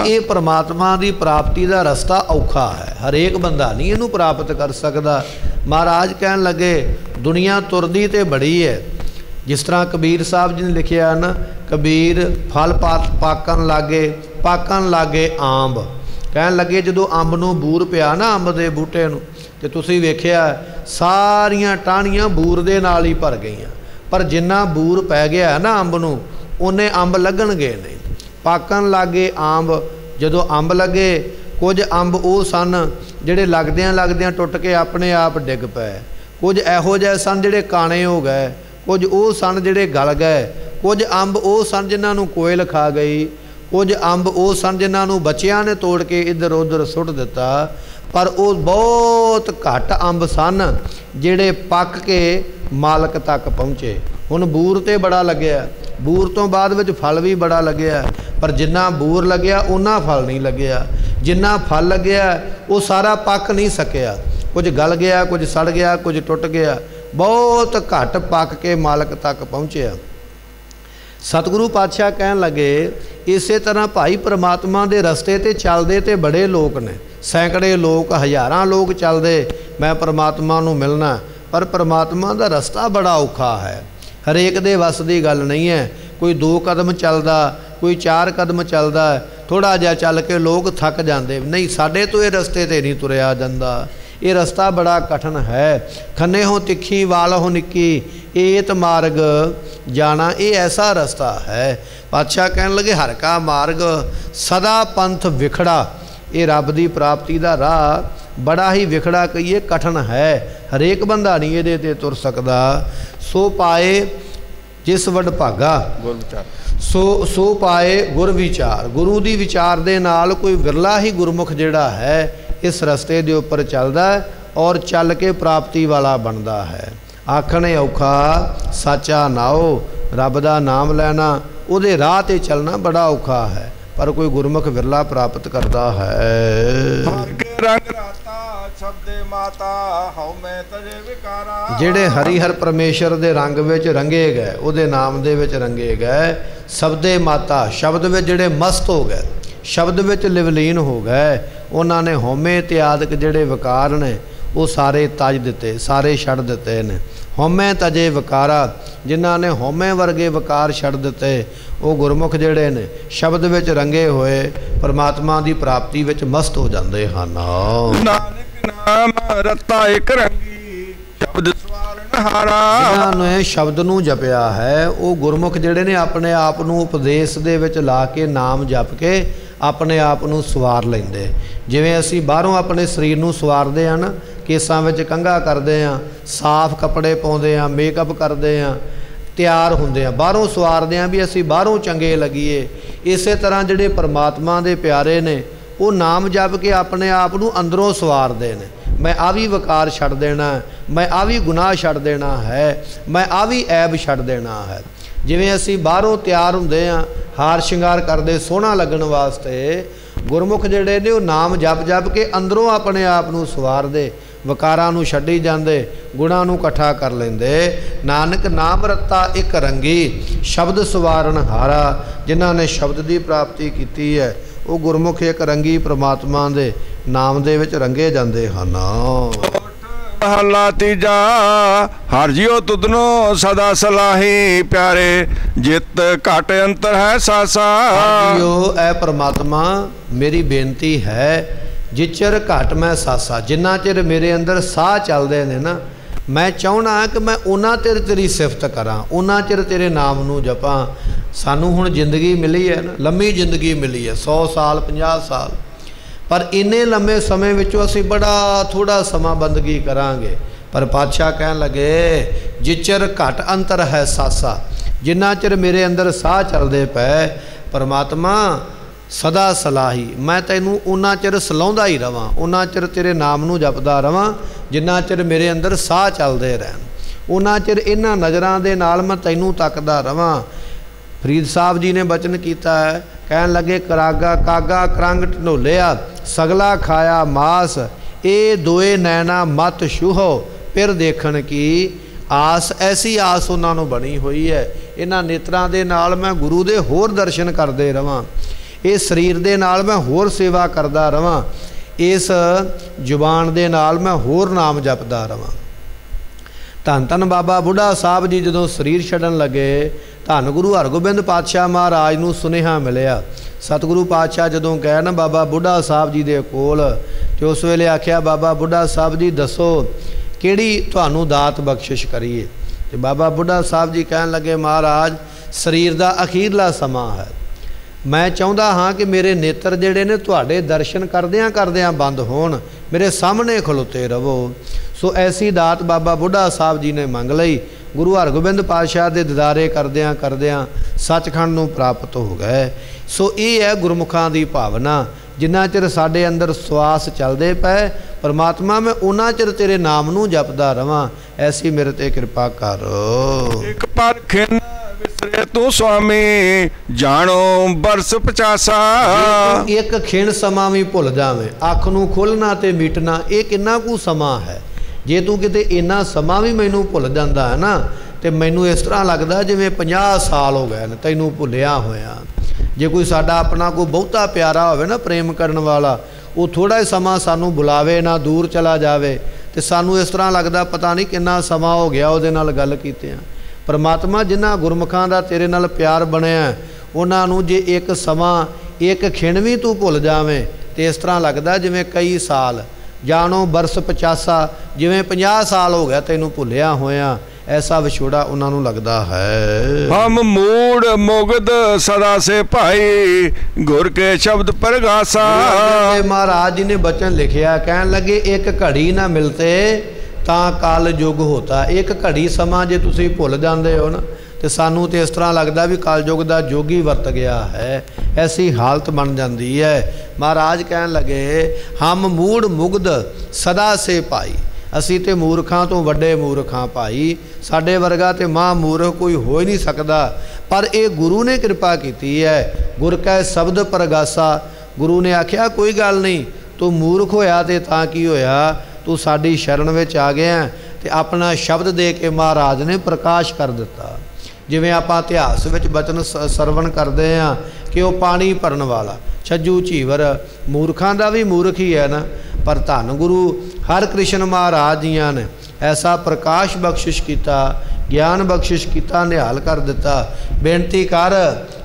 [SPEAKER 1] ਇਹ ਪ੍ਰਮਾਤਮਾ ਦੀ ਪ੍ਰਾਪਤੀ ਦਾ ਰਸਤਾ ਔਖਾ ਹੈ। ਹਰੇਕ ਬੰਦਾ ਨਹੀਂ ਇਹਨੂੰ ਪ੍ਰਾਪਤ ਕਰ ਸਕਦਾ। ਮਹਾਰਾਜ ਕਹਿਣ ਲੱਗੇ ਦੁਨੀਆ ਤੁਰਦੀ ਤੇ ਬੜੀ ਹੈ। ਜਿਸ ਤਰ੍ਹਾਂ ਕਬੀਰ ਸਾਹਿਬ ਜੀ ਨੇ ਲਿਖਿਆ ਨਾ ਕਬੀਰ ਫਲ ਪਾਕਣ ਲਾਗੇ ਪਾਕਣ ਲਾਗੇ ਆਂਬ। ਕਹਿਣ ਲੱਗੇ ਜਦੋਂ ਅੰਬ ਨੂੰ ਬੂਰ ਪਿਆ ਨਾ, ਅੰਬ ਦੇ ਬੂਟੇ ਨੂੰ, ਤੇ ਤੁਸੀਂ ਵੇਖਿਆ, ਸਾਰੀਆਂ ਟਾਹਣੀਆਂ ਬੂਰ ਦੇ ਨਾਲ ਹੀ ਭਰ ਗਈਆਂ। ਪਰ ਜਿੰਨਾ ਬੂਰ ਪੈ ਗਿਆ ਨਾ ਅੰਬ ਨੂੰ, ਉਹਨੇ ਅੰਬ ਲੱਗਣਗੇ ਨਹੀਂ। ਪਾਕਣ ਲਾਗੇ ਅੰਬ ਜਦੋਂ ਅੰਬ ਲੱਗੇ, ਕੁਝ ਅੰਬ ਉਹ ਸਨ ਜਿਹੜੇ ਲੱਗਦਿਆਂ ਲੱਗਦਿਆਂ ਟੁੱਟ ਕੇ ਆਪਣੇ ਆਪ ਡਿੱਗ ਪਏ। ਕੁਝ ਇਹੋ ਜਿਹੇ ਸਨ ਜਿਹੜੇ ਕਾਣੇ ਹੋ ਗਏ, ਕੁਝ ਉਹ ਸਨ ਜਿਹੜੇ ਗਲ ਗਏ, ਕੁਝ ਅੰਬ ਉਹ ਸਨ ਜਿਨ੍ਹਾਂ ਨੂੰ ਕੋਇਲ ਖਾ ਗਈ। ਕੁਝ ਅੰਬ ਉਹ ਸਨ ਜਿਨ੍ਹਾਂ ਨੂੰ ਬੱਚਿਆਂ ਨੇ ਤੋੜ ਕੇ ਇੱਧਰ ਉੱਧਰ ਸੁੱਟ ਦਿੱਤਾ। ਪਰ ਉਹ ਬਹੁਤ ਘੱਟ ਅੰਬ ਸਨ ਜਿਹੜੇ ਪੱਕ ਕੇ ਮਾਲਕ ਤੱਕ ਪਹੁੰਚੇ। ਹੁਣ ਬੂਰ ਤੇ ਬੜਾ ਲੱਗਿਆ। ਬੂਰ ਤੋਂ ਬਾਅਦ ਵਿੱਚ ਫਲ ਵੀ ਬੜਾ ਲੱਗਿਆ। ਪਰ ਜਿੰਨਾ ਬੂਰ ਲੱਗਿਆ ਉਹਨਾਂ ਫਲ ਨਹੀਂ ਲੱਗਿਆ। ਜਿੰਨਾ ਫਲ ਲੱਗਿਆ, ਉਹ ਸਾਰਾ ਪੱਕ ਨਹੀਂ ਸਕਿਆ। ਕੁਝ ਗਲ ਗਿਆ, ਕੁਝ ਸੜ ਗਿਆ, ਕੁਝ ਟੁੱਟ ਗਿਆ। ਬਹੁਤ ਘੱਟ ਪੱਕ ਕੇ ਮਾਲਕ ਤੱਕ ਪਹੁੰਚਿਆ। ਸਤਿਗੁਰੂ ਪਾਤਸ਼ਾਹ ਕਹਿਣ ਲੱਗੇ, ਇਸੇ ਤਰ੍ਹਾਂ ਭਾਈ ਪ੍ਰਮਾਤਮਾ ਦੇ ਰਸਤੇ ਤੇ ਚੱਲਦੇ ਤੇ ਬੜੇ ਲੋਕ ਨੇ। ਸੈਂਕੜੇ ਲੋਕ, ਹਜ਼ਾਰਾਂ ਲੋਕ ਚੱਲਦੇ, ਮੈਂ ਪ੍ਰਮਾਤਮਾ ਨੂੰ ਮਿਲਣਾ, ਪਰ ਪ੍ਰਮਾਤਮਾ ਦਾ ਰਸਤਾ ਬੜਾ ਔਖਾ ਹੈ। ਹਰੇਕ ਦੇ ਵੱਸ ਦੀ ਗੱਲ ਨਹੀਂ ਹੈ। ਕੋਈ ਦੋ ਕਦਮ ਚੱਲਦਾ, ਕੋਈ ਚਾਰ ਕਦਮ ਚੱਲਦਾ ਥੋੜਾ ਜਿਹਾ ਚੱਲ ਕੇ ਲੋਕ ਥੱਕ ਜਾਂਦੇ। ਨਹੀਂ, ਸਾਡੇ ਤੋਂ ਇਹ ਰਸਤੇ ਤੇ ਨਹੀਂ ਤੁਰਿਆ ਜਾਂਦਾ। ਇਹ ਰਸਤਾ ਬੜਾ ਕਠਨ ਹੈ। ਖੰਨੇ ਹੋ ਤਿੱਖੀ ਵਾਲ ਹੋ ਨਿੱਕੀ ਏਤ ਮਾਰਗ ਜਾਣਾ ਇਹ ਐਸਾ ਰਸਤਾ ਹੈ। ਪਾਤਸ਼ਾਹ ਕਹਿਣ ਲੱਗੇ ਹਰ ਕਾ ਮਾਰਗ ਸਦਾ ਪੰਥ ਵਿਖੜਾ। ਇਹ ਰੱਬ ਦੀ ਪ੍ਰਾਪਤੀ ਦਾ ਰਾਹ ਬੜਾ ਹੀ ਵਿਖੜਾ ਕਹੀਏ ਕਠਨ ਹੈ। ਹਰੇਕ ਬੰਦਾ ਨਹੀਂ ਇਹਦੇ ਤੇ ਤੁਰ ਸਕਦਾ। ਸੋ ਪਾਏ ਜਿਸ ਵਡ ਭਾਗਾ।
[SPEAKER 2] ਗੁਰ ਵਿਚਾਰਾ।
[SPEAKER 1] ਸੋ ਸੋ ਪਾਏ ਗੁਰ ਵਿਚਾਰ। ਗੁਰੂ ਦੀ ਵਿਚਾਰ ਦੇ ਨਾਲ ਕੋਈ ਵਿਰਲਾ ਹੀ ਗੁਰਮੁਖ ਜਿਹੜਾ ਹੈ ਇਸ ਰਸਤੇ ਦੇ ਉੱਪਰ ਚੱਲਦਾ ਹੈ ਔਰ ਚੱਲ ਕੇ ਪ੍ਰਾਪਤੀ ਵਾਲਾ ਬਣਦਾ ਹੈ। ਆਖਣੇ ਔਖਾ ਸਾਚਾ ਨਾਓ ਰੱਬ ਦਾ ਨਾਮ ਲੈਣਾ ਉਹਦੇ ਰਾਹ ਤੇ ਚੱਲਣਾ ਬੜਾ ਔਖਾ ਹੈ ਪਰ ਕੋਈ ਗੁਰਮੁਖ ਵਿਰਲਾ ਪ੍ਰਾਪਤ ਕਰਦਾ ਹੈ।
[SPEAKER 2] ਹਰ ਕੇ ਰੰਗ ਰਾਤਾ ਸ਼ਬਦੇ ਮਾਤਾ ਹਉ ਮੈਂ ਤਜੇ ਵਿਕਾਰਾ।
[SPEAKER 1] ਜਿਹੜੇ ਹਰੀ ਹਰ ਪਰਮੇਸ਼ਰ ਦੇ ਰੰਗ ਵਿੱਚ ਰੰਗੇ ਗਏ ਉਹਦੇ ਨਾਮ ਦੇ ਵਿੱਚ ਰੰਗੇ ਗਏ। ਸਬਦੇ ਮਾਤਾ ਸ਼ਬਦ ਵਿੱਚ ਜਿਹੜੇ ਮਸਤ ਹੋ ਗਏ। ਸ਼ਬਦ ਵਿੱਚ ਲਿਵਲੀਨ ਹੋ ਗਏ। ਉਹਨਾਂ ਨੇ ਹਉਮੈ ਇਤਿਆਦਿਕ ਜਿਹੜੇ ਵਿਕਾਰ ਨੇ ਉਹ ਸਾਰੇ ਤਜ ਦਿੱਤੇ ਸਾਰੇ ਛੱਡ ਦਿੱਤੇ ਨੇ। ਹਉਮੈ ਤਜੇ ਵਿਕਾਰਾ ਜਿਨ੍ਹਾਂ ਨੇ ਹਉਮੈ ਵਰਗੇ ਵਿਕਾਰ ਛੱਡ ਦਿੱਤੇ ਉਹ ਗੁਰਮੁਖ ਜਿਹੜੇ ਨੇ ਸ਼ਬਦ ਵਿੱਚ ਰੰਗੇ ਹੋਏ ਪਰਮਾਤਮਾ ਦੀ ਪ੍ਰਾਪਤੀ ਵਿੱਚ ਮਸਤ ਹੋ ਜਾਂਦੇ ਹਨ।
[SPEAKER 2] ਨਾਨਕ ਨਾਮ ਰਤਾ ਇਕ ਰੰਗੀ ਸ਼ਬਦ ਸਵਾਰਨ ਹਾਰਾ
[SPEAKER 1] ਜਿਨ੍ਹਾਂ ਨੇ ਸ਼ਬਦ ਨੂੰ ਜਪਿਆ ਹੈ ਉਹ ਗੁਰਮੁਖ ਜਿਹੜੇ ਨੇ ਆਪਣੇ ਆਪ ਨੂੰ ਉਪਦੇਸ਼ ਦੇ ਵਿੱਚ ਲਾ ਕੇ ਨਾਮ ਜਪ ਕੇ ਆਪਣੇ ਆਪ ਨੂੰ ਸਵਾਰ ਲੈਂਦੇ। ਜਿਵੇਂ ਅਸੀਂ ਬਾਹਰੋਂ ਆਪਣੇ ਸਰੀਰ ਨੂੰ ਸਵਾਰਦੇ ਆ ਨਾ, ਕੇਸਾਂ ਵਿੱਚ ਕੰਘਾ ਕਰਦੇ ਆ ਸਾਫ਼ ਕੱਪੜੇ ਪਾਉਂਦੇ ਆ ਮੇਕਅਪ ਕਰਦੇ ਆ ਤਿਆਰ ਹੁੰਦੇ ਆ ਬਾਹਰੋਂ ਸਵਾਰਦੇ ਆ ਵੀ ਅਸੀਂ ਬਾਹਰੋਂ ਚੰਗੇ ਲੱਗੀਏ। ਇਸੇ ਤਰ੍ਹਾਂ ਜਿਹੜੇ ਪਰਮਾਤਮਾ ਦੇ ਪਿਆਰੇ ਨੇ, ਉਹ ਨਾਮ ਜਪ ਕੇ ਆਪਣੇ ਆਪ ਨੂੰ ਅੰਦਰੋਂ ਸਵਾਰਦੇ ਨੇ। ਮੈਂ ਆ ਵੀ ਵਕਾਰ ਛੱਡ ਦੇਣਾ ਮੈਂ ਆ ਵੀ ਗੁਨਾਹ ਛੱਡ ਦੇਣਾ ਹੈ, ਮੈਂ ਆ ਵੀ ਐਬ ਛੱਡ ਦੇਣਾ ਹੈ। ਜਿਵੇਂ ਅਸੀਂ ਬਾਹਰੋਂ ਤਿਆਰ ਹੁੰਦੇ ਆ ਹਾਰ ਸ਼ਿੰਗਾਰ ਕਰਦੇ, ਸੋਹਣਾ ਲੱਗਣ ਵਾਸਤੇ, ਗੁਰਮੁਖ ਜਿਹੜੇ ਨੇ ਉਹ ਨਾਮ ਜਪ ਜਪ ਕੇ ਅੰਦਰੋਂ ਆਪਣੇ ਆਪ ਨੂੰ ਸਵਾਰਦੇ, ਵਕਾਰਾਂ ਨੂੰ ਛੱਡੀ ਜਾਂਦੇ, ਗੁਣਾਂ ਨੂੰ ਇਕੱਠਾ ਕਰ ਲੈਂਦੇ। ਨਾਨਕ ਨਾਮ ਰਤਾ ਇੱਕ ਰੰਗੀ, ਸ਼ਬਦ ਸਵਾਰਨ ਹਾਰਾ, ਜਿਨ੍ਹਾਂ ਨੇ ਸ਼ਬਦ ਦੀ ਪ੍ਰਾਪਤੀ ਕੀਤੀ ਹੈ, ਉਹ ਗੁਰਮੁਖ ਇੱਕ ਰੰਗੀ ਪ੍ਰਮਾਤਮਾ ਦੇ ਨਾਮ ਦੇ ਵਿੱਚ ਰੰਗੇ ਜਾਂਦੇ ਹਨ।
[SPEAKER 2] ਮਹਲਾ ਤੀਜਾ, ਹਰ ਜਿਉ ਤੁਧਨੋ ਸਦਾ ਸਲਾਹੀ ਪਿਆਰੇ, ਜਿਤ ਘਟ ਅੰਤਰ ਹੈ ਸਾਸਾ।
[SPEAKER 1] ਜੀਓ ਐ ਪ੍ਰਮਾਤਮਾ, ਮੇਰੀ ਬੇਨਤੀ ਹੈ ਜਿਚਰ ਘਟ ਮੈਂ ਸਾਸਾ, ਜਿੰਨਾ ਚਿਰ ਮੇਰੇ ਅੰਦਰ ਸਾਹ ਚੱਲਦੇ ਨੇ ਨਾ, ਮੈਂ ਚਾਹਣਾ ਕਿ ਮੈਂ ਉਹਨਾਂ ਚਿਰ ਤੇਰੀ ਸਿਫਤ ਕਰਾਂ, ਉਹਨਾਂ ਚਿਰ ਤੇਰੇ ਨਾਮ ਨੂੰ ਜਪਾਂ। ਸਾਨੂੰ ਹੁਣ ਜ਼ਿੰਦਗੀ ਮਿਲੀ ਹੈ ਨਾ, ਲੰਮੀ ਜ਼ਿੰਦਗੀ ਮਿਲੀ ਹੈ 100 ਸਾਲ 50 ਸਾਲ। ਪਰ ਇੰਨੇ ਲੰਮੇ ਸਮੇਂ ਵਿੱਚੋਂ ਅਸੀਂ ਬੜਾ ਥੋੜਾ ਸਮਾਂ ਬੰਦਗੀ ਕਰਾਂਗੇ। ਪਰ ਪਾਤਸ਼ਾਹ ਕਹਿਣ ਲੱਗੇ ਜਿਚਰ ਘਟ ਅੰਤਰ ਹੈ ਸਾਸਾ, ਜਿੰਨਾ ਚਿਰ ਮੇਰੇ ਅੰਦਰ ਸਾਹ ਚੱਲਦੇ ਪਏ, ਪਰਮਾਤਮਾ ਸਦਾ ਸਲਾਹੀ, ਮੈਂ ਤੈਨੂੰ ਉਹਨਾਂ ਚਿਰ ਸਲਾਉਂਦਾ ਹੀ ਰਵਾਂ ਉਹਨਾਂ ਚਿਰ ਤੇਰੇ ਨਾਮ ਨੂੰ ਜਪਦਾ ਰਵਾਂ, ਜਿੰਨਾ ਚਿਰ ਮੇਰੇ ਅੰਦਰ ਸਾਹ ਚੱਲਦੇ ਰਹਿਣ। ਉਹਨਾਂ ਚਿਰ ਇਹਨਾਂ ਨਜ਼ਰਾਂ ਦੇ ਨਾਲ ਮੈਂ ਤੈਨੂੰ ਤੱਕਦਾ ਰਵਾਂ। ਫਰੀਦ ਸਾਹਿਬ ਜੀ ਨੇ ਬਚਨ ਕੀਤਾ ਹੈ ਕਹਿਣ ਲੱਗੇ, ਕਰਾਗਾ, ਕਾਗਾ, ਕਰੰਗ ਢਨੋਲਿਆ ਸਗਲਾ ਖਾਇਆ ਮਾਸ, ਇਹ ਦੋਏ ਨੈਣਾ ਮਤ ਸ਼ੁਹੋ ਫਿਰ ਦੇਖਣ ਕੀ ਆਸ, ਐਸੀ ਆਸ ਉਹਨਾਂ ਨੂੰ ਬਣੀ ਹੋਈ ਹੈ। ਇਹਨਾਂ ਨੇਤਰਾਂ ਦੇ ਨਾਲ ਮੈਂ ਗੁਰੂ ਦੇ ਹੋਰ ਦਰਸ਼ਨ ਕਰਦੇ ਰਵਾਂ। ਇਹ ਸਰੀਰ ਦੇ ਨਾਲ ਮੈਂ ਹੋਰ ਸੇਵਾ ਕਰਦਾ ਰਵਾਂ। ਇਸ ਜ਼ੁਬਾਨ ਦੇ ਨਾਲ ਮੈਂ ਹੋਰ ਨਾਮ ਜਪਦਾ ਰਵਾਂ। ਧੰਨ ਧੰਨ ਬਾਬਾ ਬੁੱਢਾ ਸਾਹਿਬ ਜੀ, ਜਦੋਂ ਸਰੀਰ ਛੱਡਣ ਲੱਗੇ ਧੰਨ ਗੁਰੂ ਹਰਗੋਬਿੰਦ ਪਾਤਸ਼ਾਹ ਮਹਾਰਾਜ ਨੂੰ ਸੁਨੇਹਾ ਮਿਲਿਆ। ਸਤਿਗੁਰੂ ਪਾਤਸ਼ਾਹ ਜਦੋਂ ਗਏ ਨਾ ਬਾਬਾ ਬੁੱਢਾ ਸਾਹਿਬ ਜੀ ਦੇ ਕੋਲ ਤੇ ਉਸ ਵੇਲੇ ਆਖਿਆ, ਬਾਬਾ ਬੁੱਢਾ ਸਾਹਿਬ ਜੀ, ਦੱਸੋ ਕਿਹੜੀ ਤੁਹਾਨੂੰ ਦਾਤ ਬਖਸ਼ਿਸ਼ ਕਰੀਏ? ਤੇ ਬਾਬਾ ਬੁੱਢਾ ਸਾਹਿਬ ਜੀ ਕਹਿਣ ਲੱਗੇ, ਮਹਾਰਾਜ, ਸਰੀਰ ਦਾ ਅਖੀਰਲਾ ਸਮਾਂ ਹੈ। ਮੈਂ ਚਾਹੁੰਦਾ ਹਾਂ ਕਿ ਮੇਰੇ ਨੇਤਰ ਜਿਹੜੇ ਨੇ ਤੁਹਾਡੇ ਦਰਸ਼ਨ ਕਰਦਿਆਂ ਕਰਦਿਆਂ ਬੰਦ ਹੋਣ, ਮੇਰੇ ਸਾਹਮਣੇ ਖਲੋਤੇ ਰਵੋ। ਸੋ ਐਸੀ ਦਾਤ ਬਾਬਾ ਬੁੱਢਾ ਸਾਹਿਬ ਜੀ ਨੇ ਮੰਗ ਲਈ। ਗੁਰੂ ਹਰਗੋਬਿੰਦ ਪਾਤਸ਼ਾਹ ਦੇ ਦਿਦਾਰੇ ਕਰਦਿਆਂ ਕਰਦਿਆਂ ਸੱਚਖੰਡ ਨੂੰ ਪ੍ਰਾਪਤ ਹੋ ਗਏ। ਸੋ ਇਹ ਹੈ ਗੁਰਮੁਖਾਂ ਦੀ ਭਾਵਨਾ। ਜਿੰਨਾ ਚਿਰ ਸਾਡੇ ਅੰਦਰ ਸਵਾਸ ਚੱਲਦੇ ਪਏ ਪਰਮਾਤਮਾ ਮੈਂ ਉਹਨਾਂ ਚਿਰ ਤੇਰੇ ਨਾਮ ਨੂੰ ਜਪਦਾ ਰਵਾਂ। ਐਸੀ ਮੇਰੇ ਤੇ ਕਿਰਪਾ ਕਰ।
[SPEAKER 2] ਇੱਕ ਪਰਖਿਨ ਵਿਸਰੇ ਤੂੰ ਸੁਆਮੀ ਜਾਣੋ ਬਰਸ 50
[SPEAKER 1] ਜੇ ਤੂੰ ਇੱਕ ਖਿਣ ਸਮਾਂ ਵੀ ਭੁੱਲ ਜਾਵੇਂ ਅੱਖ ਨੂੰ ਖੋਲਣਾ ਤੇ ਮੀਟਣਾ ਇਹ ਕਿੰਨਾ ਕੁ ਸਮਾਂ ਹੈ? ਜੇ ਤੂੰ ਕਿਤੇ ਇੰਨਾ ਸਮਾਂ ਵੀ ਮੈਨੂੰ ਭੁੱਲ ਜਾਂਦਾ ਹੈ ਨਾ, ਤੇ ਮੈਨੂੰ ਇਸ ਤਰ੍ਹਾਂ ਲੱਗਦਾ ਜਿਵੇਂ 50 ਸਾਲ ਹੋ ਗਏ ਨੇ ਤੈਨੂੰ ਭੁੱਲਿਆ ਹੋਇਆ। ਜੇ ਕੋਈ ਸਾਡਾ ਆਪਣਾ ਕੋਈ ਬਹੁਤਾ ਪਿਆਰਾ ਹੋਵੇ ਨਾ ਪ੍ਰੇਮ ਕਰਨ ਵਾਲਾ, ਉਹ ਥੋੜਾ ਹੀ ਸਮਾਂ ਸਾਨੂੰ ਬੁਲਾਵੇ ਨਾ ਦੂਰ ਚਲਾ ਜਾਵੇ, ਤੇ ਸਾਨੂੰ ਇਸ ਤਰ੍ਹਾਂ ਲੱਗਦਾ ਪਤਾ ਨਹੀਂ ਕਿੰਨਾ ਸਮਾਂ ਹੋ ਗਿਆ ਉਹਦੇ ਨਾਲ ਗੱਲ ਕੀਤੇ ਆ ਪਰਮਾਤਮਾ ਜਿਨ੍ਹਾਂ ਗੁਰਮੁਖਾਂ ਦਾ ਤੇਰੇ ਨਾਲ ਪਿਆਰ ਬਣਿਆ, ਉਹਨਾਂ ਨੂੰ ਜੇ ਇੱਕ ਸਮਾਂ, ਇੱਕ ਖਿਣ ਵੀ ਤੂੰ ਭੁੱਲ ਜਾਵੇਂ, ਤੇ ਇਸ ਤਰ੍ਹਾਂ ਲੱਗਦਾ ਜਿਵੇਂ ਕਈ ਸਾਲ ਜਾਣੋ ਬਰਸ 50 ਜਿਵੇਂ 50 ਸਾਲ ਹੋ ਗਿਆ ਤੈਨੂੰ ਭੁੱਲਿਆ ਹੋਇਆ ਐਸਾ ਵਿਛੋੜਾ ਉਹਨਾਂ ਨੂੰ ਲੱਗਦਾ ਹੈ।
[SPEAKER 2] ਹਮ ਮੂੜ ਮੁਗਦ ਸਦਾ ਸੇ ਭਾਈ ਗੁਰ ਕੇ ਸ਼ਬਦ ਪ੍ਰਗਾਸਾ।
[SPEAKER 1] ਤੇ ਮਹਾਰਾਜ ਜੀ ਨੇ ਬਚਨ ਲਿਖਿਆ ਕਹਿਣ ਲੱਗੇ ਇੱਕ ਘੜੀ ਨਾ ਮਿਲਤੇ ਤਾਂ ਕਲ ਯੁਗ ਹੋਤਾ। ਇੱਕ ਘੜੀ ਸਮਾਂ ਜੇ ਤੁਸੀਂ ਭੁੱਲ ਜਾਂਦੇ ਹੋ ਨਾ ਤੇ ਸਾਨੂੰ ਤੇ ਇਸ ਤਰ੍ਹਾਂ ਲੱਗਦਾ ਵੀ ਕਲਯੁਗ ਦਾ ਯੁੱਗ ਹੀ ਵਰਤ ਗਿਆ ਹੈ। ਐਸੀ ਹਾਲਤ ਬਣ ਜਾਂਦੀ ਹੈ। ਮਹਾਰਾਜ ਕਹਿਣ ਲੱਗੇ, ਹਮ ਮੂੜ ਮੁਗਧ ਸਦਾ ਸੇ ਭਾਈ। ਅਸੀਂ ਤੇ ਮੂਰਖਾਂ ਤੋਂ ਵੱਡੇ ਮੂਰਖਾਂ ਭਾਈ। ਸਾਡੇ ਵਰਗਾ ਤੇ ਮਾਂ ਮੂਰਖ ਕੋਈ ਹੋ ਹੀ ਨਹੀਂ ਸਕਦਾ। ਪਰ ਇਹ ਗੁਰੂ ਨੇ ਕਿਰਪਾ ਕੀਤੀ ਹੈ। ਗੁਰ ਕੈ ਸ਼ਬਦ ਪ੍ਰਗਾਸਾ। ਗੁਰੂ ਨੇ ਆਖਿਆ, ਕੋਈ ਗੱਲ ਨਹੀਂ। ਤੂੰ ਮੂਰਖ ਹੋਇਆ ਤੇ ਤਾਂ ਕੀ ਹੋਇਆ? ਤੂੰ ਸਾਡੀ ਸ਼ਰਨ ਵਿੱਚ ਆ ਗਿਆ ਤੇ ਆਪਣਾ ਸ਼ਬਦ ਦੇ ਕੇ ਮਹਾਰਾਜ ਨੇ ਪ੍ਰਕਾਸ਼ ਕਰ ਦਿੱਤਾ। ਜਿਵੇਂ ਆਪਾਂ ਇਤਿਹਾਸ ਵਿੱਚ ਬਚਨ ਸ- ਸਰਵਣ ਕਰਦੇ ਆ ਕਿ ਉਹ ਪਾਣੀ ਭਰਨ ਵਾਲਾ, ਛੱਜੂ ਝੀਵਰ, ਮੂਰਖਾਂ ਦਾ ਵੀ ਮੂਰਖ ਹੀ ਹੈ ਨਾ, ਪਰ ਧੰਨ ਗੁਰੂ ਹਰ ਕ੍ਰਿਸ਼ਨ ਮਹਾਰਾਜ ਜੀਆਂ ਨੇ ਐਸਾ ਪ੍ਰਕਾਸ਼ ਬਖਸ਼ਿਸ਼ ਕੀਤਾ, ਗਿਆਨ ਬਖਸ਼ਿਸ਼ ਕੀਤਾ, ਨਿਹਾਲ ਕਰ ਦਿੱਤਾ। ਬੇਨਤੀ ਕਰ,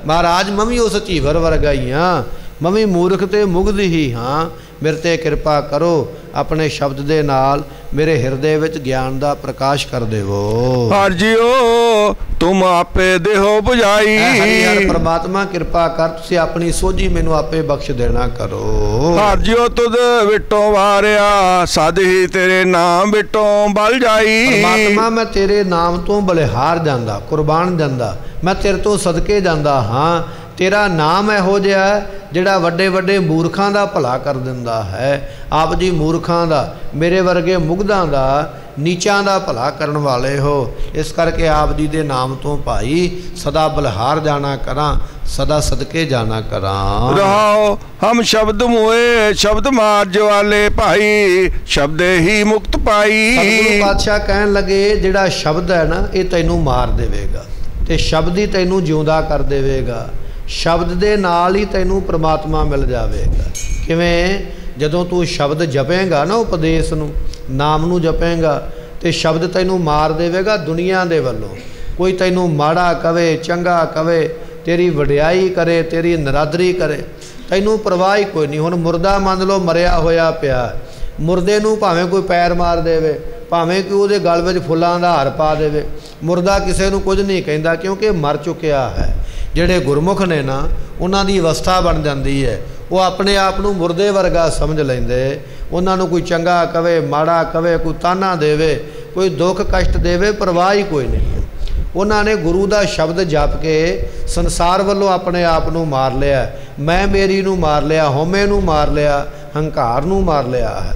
[SPEAKER 1] ਮਹਾਰਾਜ ਮੈਂ ਵੀ ਉਸ ਝੀਵਰ ਵਰਗਾ ਹੀ ਹਾਂ, ਮੈਂ ਵੀ ਮੂਰਖ ਤੇ ਮੁਗਧ ਹੀ ਹਾਂ। ਮੇਰੇ ਤੇ ਕਿਰਪਾ ਕਰੋ ਆਪਣੇ ਸ਼ਬਦ ਦੇ ਨਾਲ ਮੇਰੇ ਹਿਰਦੇ ਵਿੱਚ ਗਿਆਨ ਦਾ ਪ੍ਰਕਾਸ਼ ਕਰ ਦੇਵੋ।
[SPEAKER 2] ਹਰ ਜਿਓ ਤੁਮ ਆਪੇ ਦੇਹੋ 부ਝਾਈ
[SPEAKER 1] ਐ ਹਰੀ ਹਰ ਪ੍ਰਮਾਤਮਾ ਕਿਰਪਾ ਕਰ ਤੁਸੀਂ ਆਪਣੀ ਸੋਝੀ ਮੈਨੂੰ ਆਪੇ ਬਖਸ਼ ਦੇਣਾ ਕਰੋ।
[SPEAKER 2] ਹਰ ਜਿਓ ਤੁਧ ਵਿਟੋ ਵਾਰਿਆ ਸਦ ਹੀ ਤੇਰੇ ਨਾਮ ਵਿਟੋ ਬਲ ਜਾਈ।
[SPEAKER 1] ਪਰਮਾਤਮਾ ਮੈਂ ਤੇਰੇ ਨਾਮ ਤੋਂ ਬਲਿਹਾਰ ਜਾਂਦਾ ਕੁਰਬਾਨ ਜਾਂਦਾ ਮੈਂ ਤੇਰੇ ਤੋਂ ਸਦਕੇ ਜਾਂਦਾ ਹਾਂ। ਤੇਰਾ ਨਾਮ ਇਹੋ ਜਿਹਾ ਜਿਹੜਾ ਵੱਡੇ ਵੱਡੇ ਮੂਰਖਾਂ ਦਾ ਭਲਾ ਕਰ ਦਿੰਦਾ ਹੈ। ਆਪ ਜੀ ਮੂਰਖਾਂ ਦਾ ਮੇਰੇ ਵਰਗੇ ਮੁਗਧਾਂ ਦਾ ਨੀਚਾਂ ਦਾ ਭਲਾ ਕਰਨ ਵਾਲੇ ਹੋ। ਇਸ ਕਰਕੇ ਆਪ ਜੀ ਦੇ ਨਾਮ ਤੋਂ ਭਾਈ ਸਦਾ ਬਲਿਹਾਰ ਜਾਣਾ ਕਰਾਂ ਸਦਾ ਸਦਕੇ ਜਾਣਾ ਕਰਾਂ।
[SPEAKER 2] ਰਹਾਓ ਹਮ ਸ਼ਬਦ ਮੋਏ ਸ਼ਬਦ ਮਾਰਜ ਵਾਲੇ ਭਾਈ ਸ਼ਬਦੇ ਹੀ ਮੁਕਤ ਪਾਈ।
[SPEAKER 1] ਸਤਿਗੁਰੂ ਪਾਤਸ਼ਾਹ ਕਹਿਣ ਲੱਗੇ ਜਿਹੜਾ ਸ਼ਬਦ ਹੈ ਨਾ ਇਹ ਤੈਨੂੰ ਮਾਰ ਦੇਵੇਗਾ ਤੇ ਸ਼ਬਦ ਹੀ ਤੈਨੂੰ ਜਿਉਂਦਾ ਕਰ ਦੇਵੇਗਾ। ਸ਼ਬਦ ਦੇ ਨਾਲ ਹੀ ਤੈਨੂੰ ਪ੍ਰਮਾਤਮਾ ਮਿਲ ਜਾਵੇਗਾ। ਕਿਵੇਂ? ਜਦੋਂ ਤੂੰ ਸ਼ਬਦ ਜਪੇਂਗਾ ਨਾ ਉਪਦੇਸ਼ ਨੂੰ, ਨਾਮ ਨੂੰ ਜਪੇਂਗਾ, ਤੇ ਸ਼ਬਦ ਤੈਨੂੰ ਮਾਰ ਦੇਵੇਗਾ ਦੁਨੀਆ ਦੇ ਵੱਲੋਂ। ਕੋਈ ਤੈਨੂੰ ਮਾੜਾ ਕਵੇ, ਚੰਗਾ ਕਵੇ, ਤੇਰੀ ਵਡਿਆਈ ਕਰੇ, ਤੇਰੀ ਨਰਾਦਰੀ ਕਰੇ, ਤੈਨੂੰ ਪਰਵਾਹ ਹੀ ਕੋਈ ਨਹੀਂ। ਹੁਣ ਮੁਰਦਾ ਮੰਨ ਲਓ ਮਰਿਆ ਹੋਇਆ ਪਿਆ। ਮੁਰਦੇ ਨੂੰ ਭਾਵੇਂ ਕੋਈ ਪੈਰ ਮਾਰ ਦੇਵੇ, ਭਾਵੇਂ ਕਿ ਉਹਦੇ ਗਲ ਵਿੱਚ ਫੁੱਲਾਂ ਦਾ ਹਾਰ ਪਾ ਦੇਵੇ, ਮੁਰਦਾ ਕਿਸੇ ਨੂੰ ਕੁਝ ਨਹੀਂ ਕਹਿੰਦਾ ਕਿਉਂਕਿ ਮਰ ਚੁੱਕਿਆ ਹੈ। ਜਿਹੜੇ ਗੁਰਮੁਖ ਨੇ ਨਾ, ਉਹਨਾਂ ਦੀ ਅਵਸਥਾ ਬਣ ਜਾਂਦੀ ਹੈ। ਉਹ ਆਪਣੇ ਆਪ ਨੂੰ ਮੁਰਦੇ ਵਰਗਾ ਸਮਝ ਲੈਂਦੇ। ਉਹਨਾਂ ਨੂੰ ਕੋਈ ਚੰਗਾ ਕਵੇ, ਮਾੜਾ ਕਵੇ, ਕੋਈ ਤਾਨਾ ਦੇਵੇ, ਕੋਈ ਦੁੱਖ ਕਸ਼ਟ ਦੇਵੇ, ਪਰਵਾਹ ਹੀ ਕੋਈ ਨਹੀਂ। ਉਹਨਾਂ ਨੇ ਗੁਰੂ ਦਾ ਸ਼ਬਦ ਜਪ ਕੇ ਸੰਸਾਰ ਵੱਲੋਂ ਆਪਣੇ ਆਪ ਨੂੰ ਮਾਰ ਲਿਆ। ਮੈਂ ਮੇਰੀ ਨੂੰ ਮਾਰ ਲਿਆ, ਹਉਮੈ ਨੂੰ ਮਾਰ ਲਿਆ, ਹੰਕਾਰ ਨੂੰ ਮਾਰ ਲਿਆ ਹੈ।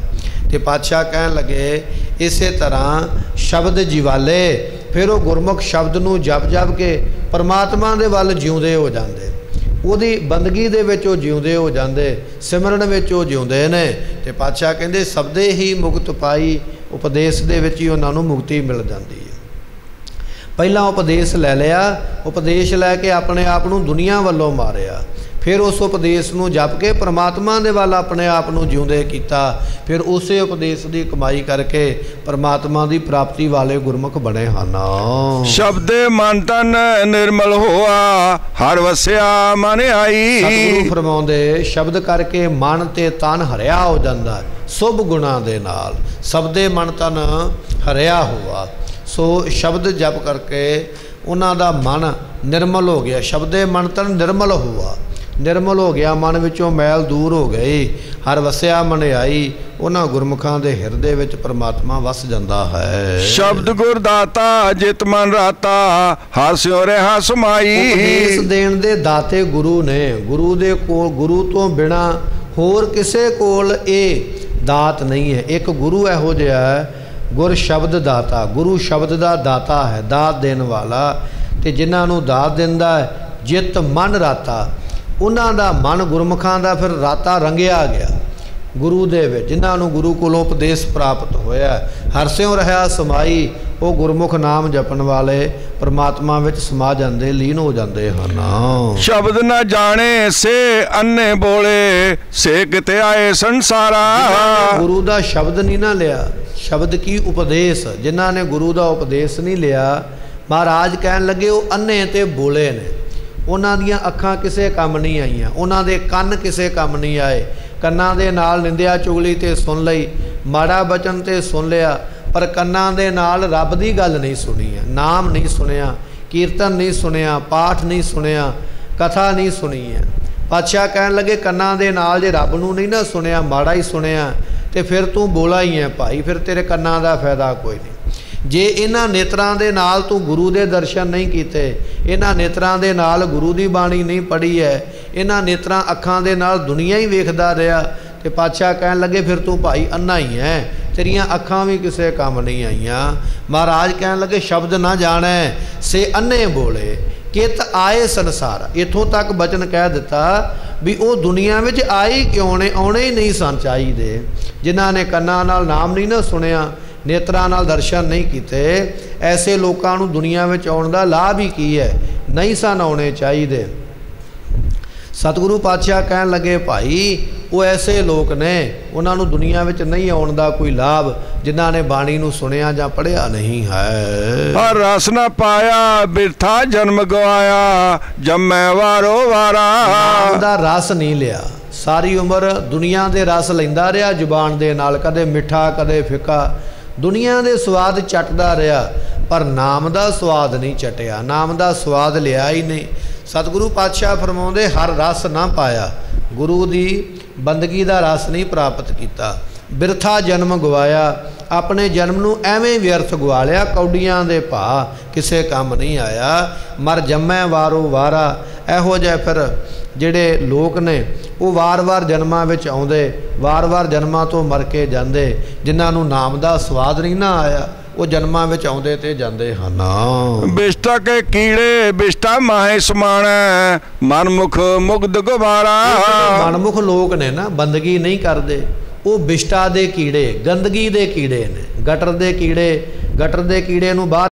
[SPEAKER 1] ਤੇ ਪਾਤਸ਼ਾਹ ਕਹਿਣ ਲੱਗੇ, ਇਸੇ ਤਰ੍ਹਾਂ ਸ਼ਬਦ ਜਿਵਾਲੇ ਫਿਰ ਉਹ ਗੁਰਮੁਖ ਸ਼ਬਦ ਨੂੰ ਜਪ ਜਪ ਕੇ ਪਰਮਾਤਮਾ ਦੇ ਵੱਲ ਜਿਉਂਦੇ ਹੋ ਜਾਂਦੇ। ਉਹਦੀ ਬੰਦਗੀ ਦੇ ਵਿੱਚ ਉਹ ਜਿਉਂਦੇ ਹੋ ਜਾਂਦੇ, ਸਿਮਰਨ ਵਿੱਚ ਉਹ ਜਿਉਂਦੇ ਨੇ। ਤੇ ਪਾਤਸ਼ਾਹ ਕਹਿੰਦੇ ਸਬਦੇ ਹੀ ਮੁਕਤ ਪਾਈ ਉਪਦੇਸ਼ ਦੇ ਵਿੱਚ ਹੀ ਉਹਨਾਂ ਨੂੰ ਮੁਕਤੀ ਮਿਲ ਜਾਂਦੀ ਹੈ। ਪਹਿਲਾਂ ਉਪਦੇਸ਼ ਲੈ ਲਿਆ, ਉਪਦੇਸ਼ ਲੈ ਕੇ ਆਪਣੇ ਆਪ ਨੂੰ ਦੁਨੀਆ ਵੱਲੋਂ ਮਾਰਿਆ। ਫਿਰ ਉਸ ਉਪਦੇਸ਼ ਨੂੰ ਜਪ ਕੇ ਪ੍ਰਮਾਤਮਾ ਦੇ ਵੱਲ ਆਪਣੇ ਆਪ ਨੂੰ ਜਿਉਂਦੇ ਕੀਤਾ ਫਿਰ ਉਸੇ ਉਪਦੇਸ਼ ਦੀ ਕਮਾਈ ਕਰਕੇ ਪ੍ਰਮਾਤਮਾ ਦੀ ਪ੍ਰਾਪਤੀ ਵਾਲੇ ਗੁਰਮੁਖ ਬਣੇ ਹਨ।
[SPEAKER 2] ਸ਼ਬਦੇ ਮਨ ਤਨ ਨਿਰਮਲ ਹੋਆ ਹਰ ਵਸਿਆ ਮਨ ਆਈ।
[SPEAKER 1] ਸਤਿਗੁਰੂ ਫਰਮਾਉਂਦੇ ਸ਼ਬਦ ਕਰਕੇ ਮਨ ਤੇ ਤਨ ਹਰਿਆ ਹੋ ਜਾਂਦਾ ਸੁਭ ਗੁਣਾ ਦੇ ਨਾਲ। ਸਬਦੇ ਮਨ ਤਨ ਹਰਿਆ ਹੋਆ। ਸੋ ਸ਼ਬਦ ਜਪ ਕਰਕੇ ਉਹਨਾਂ ਦਾ ਮਨ ਨਿਰਮਲ ਹੋ ਗਿਆ ਸ਼ਬਦੇ ਮਨ ਤਨ ਨਿਰਮਲ ਹੋਆ। ਨਿਰਮਲ ਹੋ ਗਿਆ ਮਨ ਵਿੱਚੋਂ ਮੈਲ ਦੂਰ ਹੋ ਗਈ। ਹਰ ਵਸਿਆ ਮਨ ਆਈ ਉਹਨਾਂ ਗੁਰਮੁਖਾਂ ਦੇ ਹਿਰਦੇ ਵਿੱਚ ਪ੍ਰਮਾਤਮਾ ਵਸ ਜਾਂਦਾ ਹੈ।
[SPEAKER 2] ਸ਼ਬਦ ਗੁਰ ਦਾਤਾ ਜਿਤ ਮਨ ਰਾਤਾ ਹਰ ਸਿਉ ਰਹਾ ਸਮਾਈ।
[SPEAKER 1] ਦੇਣ ਦੇ ਦਾਤੇ ਗੁਰੂ ਨੇ ਗੁਰੂ ਦੇ ਕੋਲ ਗੁਰੂ ਤੋਂ ਬਿਨਾ ਹੋਰ ਕਿਸੇ ਕੋਲ ਇਹ ਦਾਤ ਨਹੀਂ ਹੈ। ਇੱਕ ਗੁਰੂ ਇਹੋ ਜਿਹਾ ਹੈ ਗੁਰ ਸ਼ਬਦ ਦਾਤਾ ਗੁਰੂ ਸ਼ਬਦ ਦਾ ਦਾਤਾ ਹੈ ਦਾਤ ਦੇਣ ਵਾਲਾ। ਤੇ ਜਿਨ੍ਹਾਂ ਨੂੰ ਦਾਤ ਦਿੰਦਾ ਹੈ ਜਿਤ ਮਨ ਰਾਤਾ ਉਹਨਾਂ ਦਾ ਮਨ ਗੁਰਮੁਖਾਂ ਦਾ ਫਿਰ ਰਾਤਾ ਰੰਗਿਆ ਗਿਆ। ਗੁਰੂ ਦੇ ਵਿੱਚ ਜਿਨ੍ਹਾਂ ਨੂੰ ਗੁਰੂ ਕੋਲੋਂ ਉਪਦੇਸ਼ ਪ੍ਰਾਪਤ ਹੋਇਆ ਹਰਸਿਉ ਰਹਾ ਸਮਾਈ ਉਹ ਗੁਰਮੁਖ ਨਾਮ ਜਪਣ ਵਾਲੇ ਪ੍ਰਮਾਤਮਾ ਵਿੱਚ ਸਮਾ ਜਾਂਦੇ ਲੀਨ ਹੋ ਜਾਂਦੇ ਹਨ।
[SPEAKER 2] ਸ਼ਬਦ ਨਾ ਜਾਣੇ ਸੇ ਅੰਨੇ ਬੋਲੇ ਸੇ ਕਿਤੇ ਆਏ ਸੰਸਾਰਾ।
[SPEAKER 1] ਗੁਰੂ ਦਾ ਸ਼ਬਦ ਨਹੀਂ ਨਾ ਲਿਆ ਸ਼ਬਦ ਕੀ ਉਪਦੇਸ਼? ਜਿਨ੍ਹਾਂ ਨੇ ਗੁਰੂ ਦਾ ਉਪਦੇਸ਼ ਨਹੀਂ ਲਿਆ ਮਹਾਰਾਜ ਕਹਿਣ ਲੱਗੇ ਉਹ ਅੰਨੇ ਤੇ ਬੋਲੇ ਨੇ। ਉਹਨਾਂ ਦੀਆਂ ਅੱਖਾਂ ਕਿਸੇ ਕੰਮ ਨਹੀਂ ਆਈਆਂ। ਉਹਨਾਂ ਦੇ ਕੰਨ ਕਿਸੇ ਕੰਮ ਨਹੀਂ ਆਏ। ਕੰਨਾਂ ਦੇ ਨਾਲ ਨਿੰਦਿਆ ਚੁਗਲੀ ਤੇ ਸੁਣ ਲਈ। ਮਾੜਾ ਬਚਨ ਤੇ ਸੁਣ ਲਿਆ, ਪਰ ਕੰਨਾਂ ਦੇ ਨਾਲ ਰੱਬ ਦੀ ਗੱਲ ਨਹੀਂ ਸੁਣੀ ਹੈ ਨਾਮ ਨਹੀਂ ਸੁਣਿਆ, ਕੀਰਤਨ ਨਹੀਂ ਸੁਣਿਆ, ਪਾਠ ਨਹੀਂ ਸੁਣਿਆ, ਕਥਾ ਨਹੀਂ ਸੁਣੀ ਹੈ ਪਾਤਸ਼ਾਹ ਕਹਿਣ ਲੱਗੇ, ਕੰਨਾਂ ਦੇ ਨਾਲ ਜੇ ਰੱਬ ਨੂੰ ਨਹੀਂ ਨਾ ਸੁਣਿਆ, ਮਾੜਾ ਹੀ ਸੁਣਿਆ, ਤੇ ਫਿਰ ਤੂੰ ਬੋਲਾ ਹੀ ਹੈ ਭਾਈ, ਫਿਰ ਤੇਰੇ ਕੰਨਾਂ ਦਾ ਫਾਇਦਾ ਕੋਈ ਨਹੀਂ। ਜੇ ਇਹਨਾਂ ਨੇਤਰਾਂ ਦੇ ਨਾਲ ਤੂੰ ਗੁਰੂ ਦੇ ਦਰਸ਼ਨ ਨਹੀਂ ਕੀਤੇ, ਇਹਨਾਂ ਨੇਤਰਾਂ ਦੇ ਨਾਲ ਗੁਰੂ ਦੀ ਬਾਣੀ ਨਹੀਂ ਪੜ੍ਹੀ ਹੈ ਇਹਨਾਂ ਨੇਤਰਾਂ ਅੱਖਾਂ ਦੇ ਨਾਲ ਦੁਨੀਆ ਹੀ ਵੇਖਦਾ ਰਿਹਾ ਤੇ ਪਾਤਸ਼ਾਹ ਕਹਿਣ ਲੱਗੇ, ਫਿਰ ਤੂੰ ਭਾਈ ਅੰਨਾ ਹੀ ਹੈ ਤੇਰੀਆਂ ਅੱਖਾਂ ਵੀ ਕਿਸੇ ਕੰਮ ਨਹੀਂ ਆਈਆਂ। ਮਹਾਰਾਜ ਕਹਿਣ ਲੱਗੇ, ਸ਼ਬਦ ਨਾ ਜਾਣੈ, ਸੇ ਅੰਨੇ ਬੋਲੇ, ਕਿਤ ਆਏ ਸੰਸਾਰ। ਇਥੋਂ ਤੱਕ ਬਚਨ ਕਹਿ ਦਿੱਤਾ ਵੀ ਉਹ ਦੁਨੀਆ ਵਿੱਚ ਆਏ ਕਿਉਂ ਨੇ, ਆਉਣੇ ਹੀ ਨਹੀਂ ਸਨ ਚਾਹੀਦੇ। ਜਿਨ੍ਹਾਂ ਨੇ ਕੰਨਾਂ ਨਾਲ ਨਾਮ ਨਹੀਂ ਨਾ ਸੁਣਿਆ ਨੇਤਰਾਂ ਨਾਲ ਦਰਸ਼ਨ ਨਹੀਂ ਕੀਤੇ ਐਸੇ ਲੋਕਾਂ ਨੂੰ ਦੁਨੀਆ ਵਿੱਚ ਆਉਣ ਦਾ ਲਾਭ ਹੀ ਕੀ ਹੈ? ਨਹੀਂ ਸਨ ਆਉਣੇ ਚਾਹੀਦੇ। ਸਤਿਗੁਰੂ ਪਾਤਸ਼ਾਹ ਕਹਿਣ ਲੱਗੇ ਭਾਈ ਉਹ ਐਸੇ ਲੋਕ ਨੇ ਉਹਨਾਂ ਨੂੰ ਦੁਨੀਆ ਵਿੱਚ ਨਹੀਂ ਆਉਣ ਦਾ ਕੋਈ ਲਾਭ ਜਿਨ੍ਹਾਂ ਨੇ ਬਾਣੀ ਨੂੰ ਸੁਣਿਆ ਜਾਂ ਪੜ੍ਹਿਆ ਨਹੀਂ ਹੈ।
[SPEAKER 2] ਹਰ ਰਸ ਨਾ ਪਾਇਆ ਬਿਰਥਾ ਜਨਮ ਗਵਾਇਆ ਜੰਮੈ ਵਾਰੋ ਵਾਰਾ।
[SPEAKER 1] ਨਾਮ ਦਾ ਰਸ ਨਹੀਂ ਲਿਆ। ਸਾਰੀ ਉਮਰ ਦੁਨੀਆ ਦੇ ਰਸ ਲੈਂਦਾ ਰਿਹਾ ਜ਼ੁਬਾਨ ਦੇ ਨਾਲ ਕਦੇ ਮਿੱਠਾ ਕਦੇ ਫਿੱਕਾ। ਦੁਨੀਆ ਦੇ ਸਵਾਦ ਚਟਦਾ ਰਿਹਾ, ਪਰ ਨਾਮ ਦਾ ਸਵਾਦ ਨਹੀਂ ਚਟਿਆ। ਨਾਮ ਦਾ ਸਵਾਦ ਲਿਆ ਹੀ ਨਹੀਂ। ਸਤਿਗੁਰੂ ਪਾਤਸ਼ਾਹ ਫਰਮਾਉਂਦੇ, ਹਰ ਰਸ ਨਾ ਪਾਇਆ। ਗੁਰੂ ਦੀ ਬੰਦਗੀ ਦਾ ਰਸ ਨਹੀਂ ਪ੍ਰਾਪਤ ਕੀਤਾ। ਬਿਰਥਾ ਜਨਮ ਗਵਾਇਆ। ਆਪਣੇ ਜਨਮ ਨੂੰ ਐਵੇਂ ਵਿਅਰਥ ਗਵਾ ਲਿਆ, ਕੌਡੀਆਂ ਦੇ ਭਾ ਕਿਸੇ ਕੰਮ ਨਹੀਂ ਆਇਆ। ਮਰ ਜੰਮੈ ਵਾਰੋ ਵਾਰਾ। ਇਹੋ ਜਿਹਾ ਫਿਰ ਜਿਹੜੇ ਲੋਕ ਨੇ ਉਹ ਵਾਰ-ਵਾਰ ਜਨਮਾਂ ਵਿੱਚ ਆਉਂਦੇ ਵਾਰ-ਵਾਰ ਜਨਮਾਂ ਤੋਂ ਮਰ ਕੇ ਜਾਂਦੇ ਜਿਨ੍ਹਾਂ ਨੂੰ ਨਾਮ ਦਾ ਸਵਾਦ ਨਹੀਂ ਨਾ ਆਇਆ ਉਹ ਜਨਮਾਂ ਵਿੱਚ ਆਉਂਦੇ ਤੇ ਜਾਂਦੇ ਹਨ।
[SPEAKER 2] ਬਿਸ਼ਟਾ ਕੇ ਕੀੜੇ ਬਿਸ਼ਟਾ ਮਾਹੇ ਸਮਾਣੈ ਮਨਮੁਖ ਮੁਗਧ ਗਵਾਰਾ
[SPEAKER 1] ਮਨਮੁਖ ਲੋਕ ਨੇ ਨਾ ਬੰਦਗੀ ਨਹੀਂ ਕਰਦੇ ਉਹ ਬਿਸ਼ਟਾ ਦੇ ਕੀੜੇ ਗੰਦਗੀ ਦੇ ਕੀੜੇ ਨੇ ਗਟਰ ਦੇ ਕੀੜੇ ਗਟਰ ਦੇ ਕੀੜੇ ਨੂੰ ਬਾਹਰ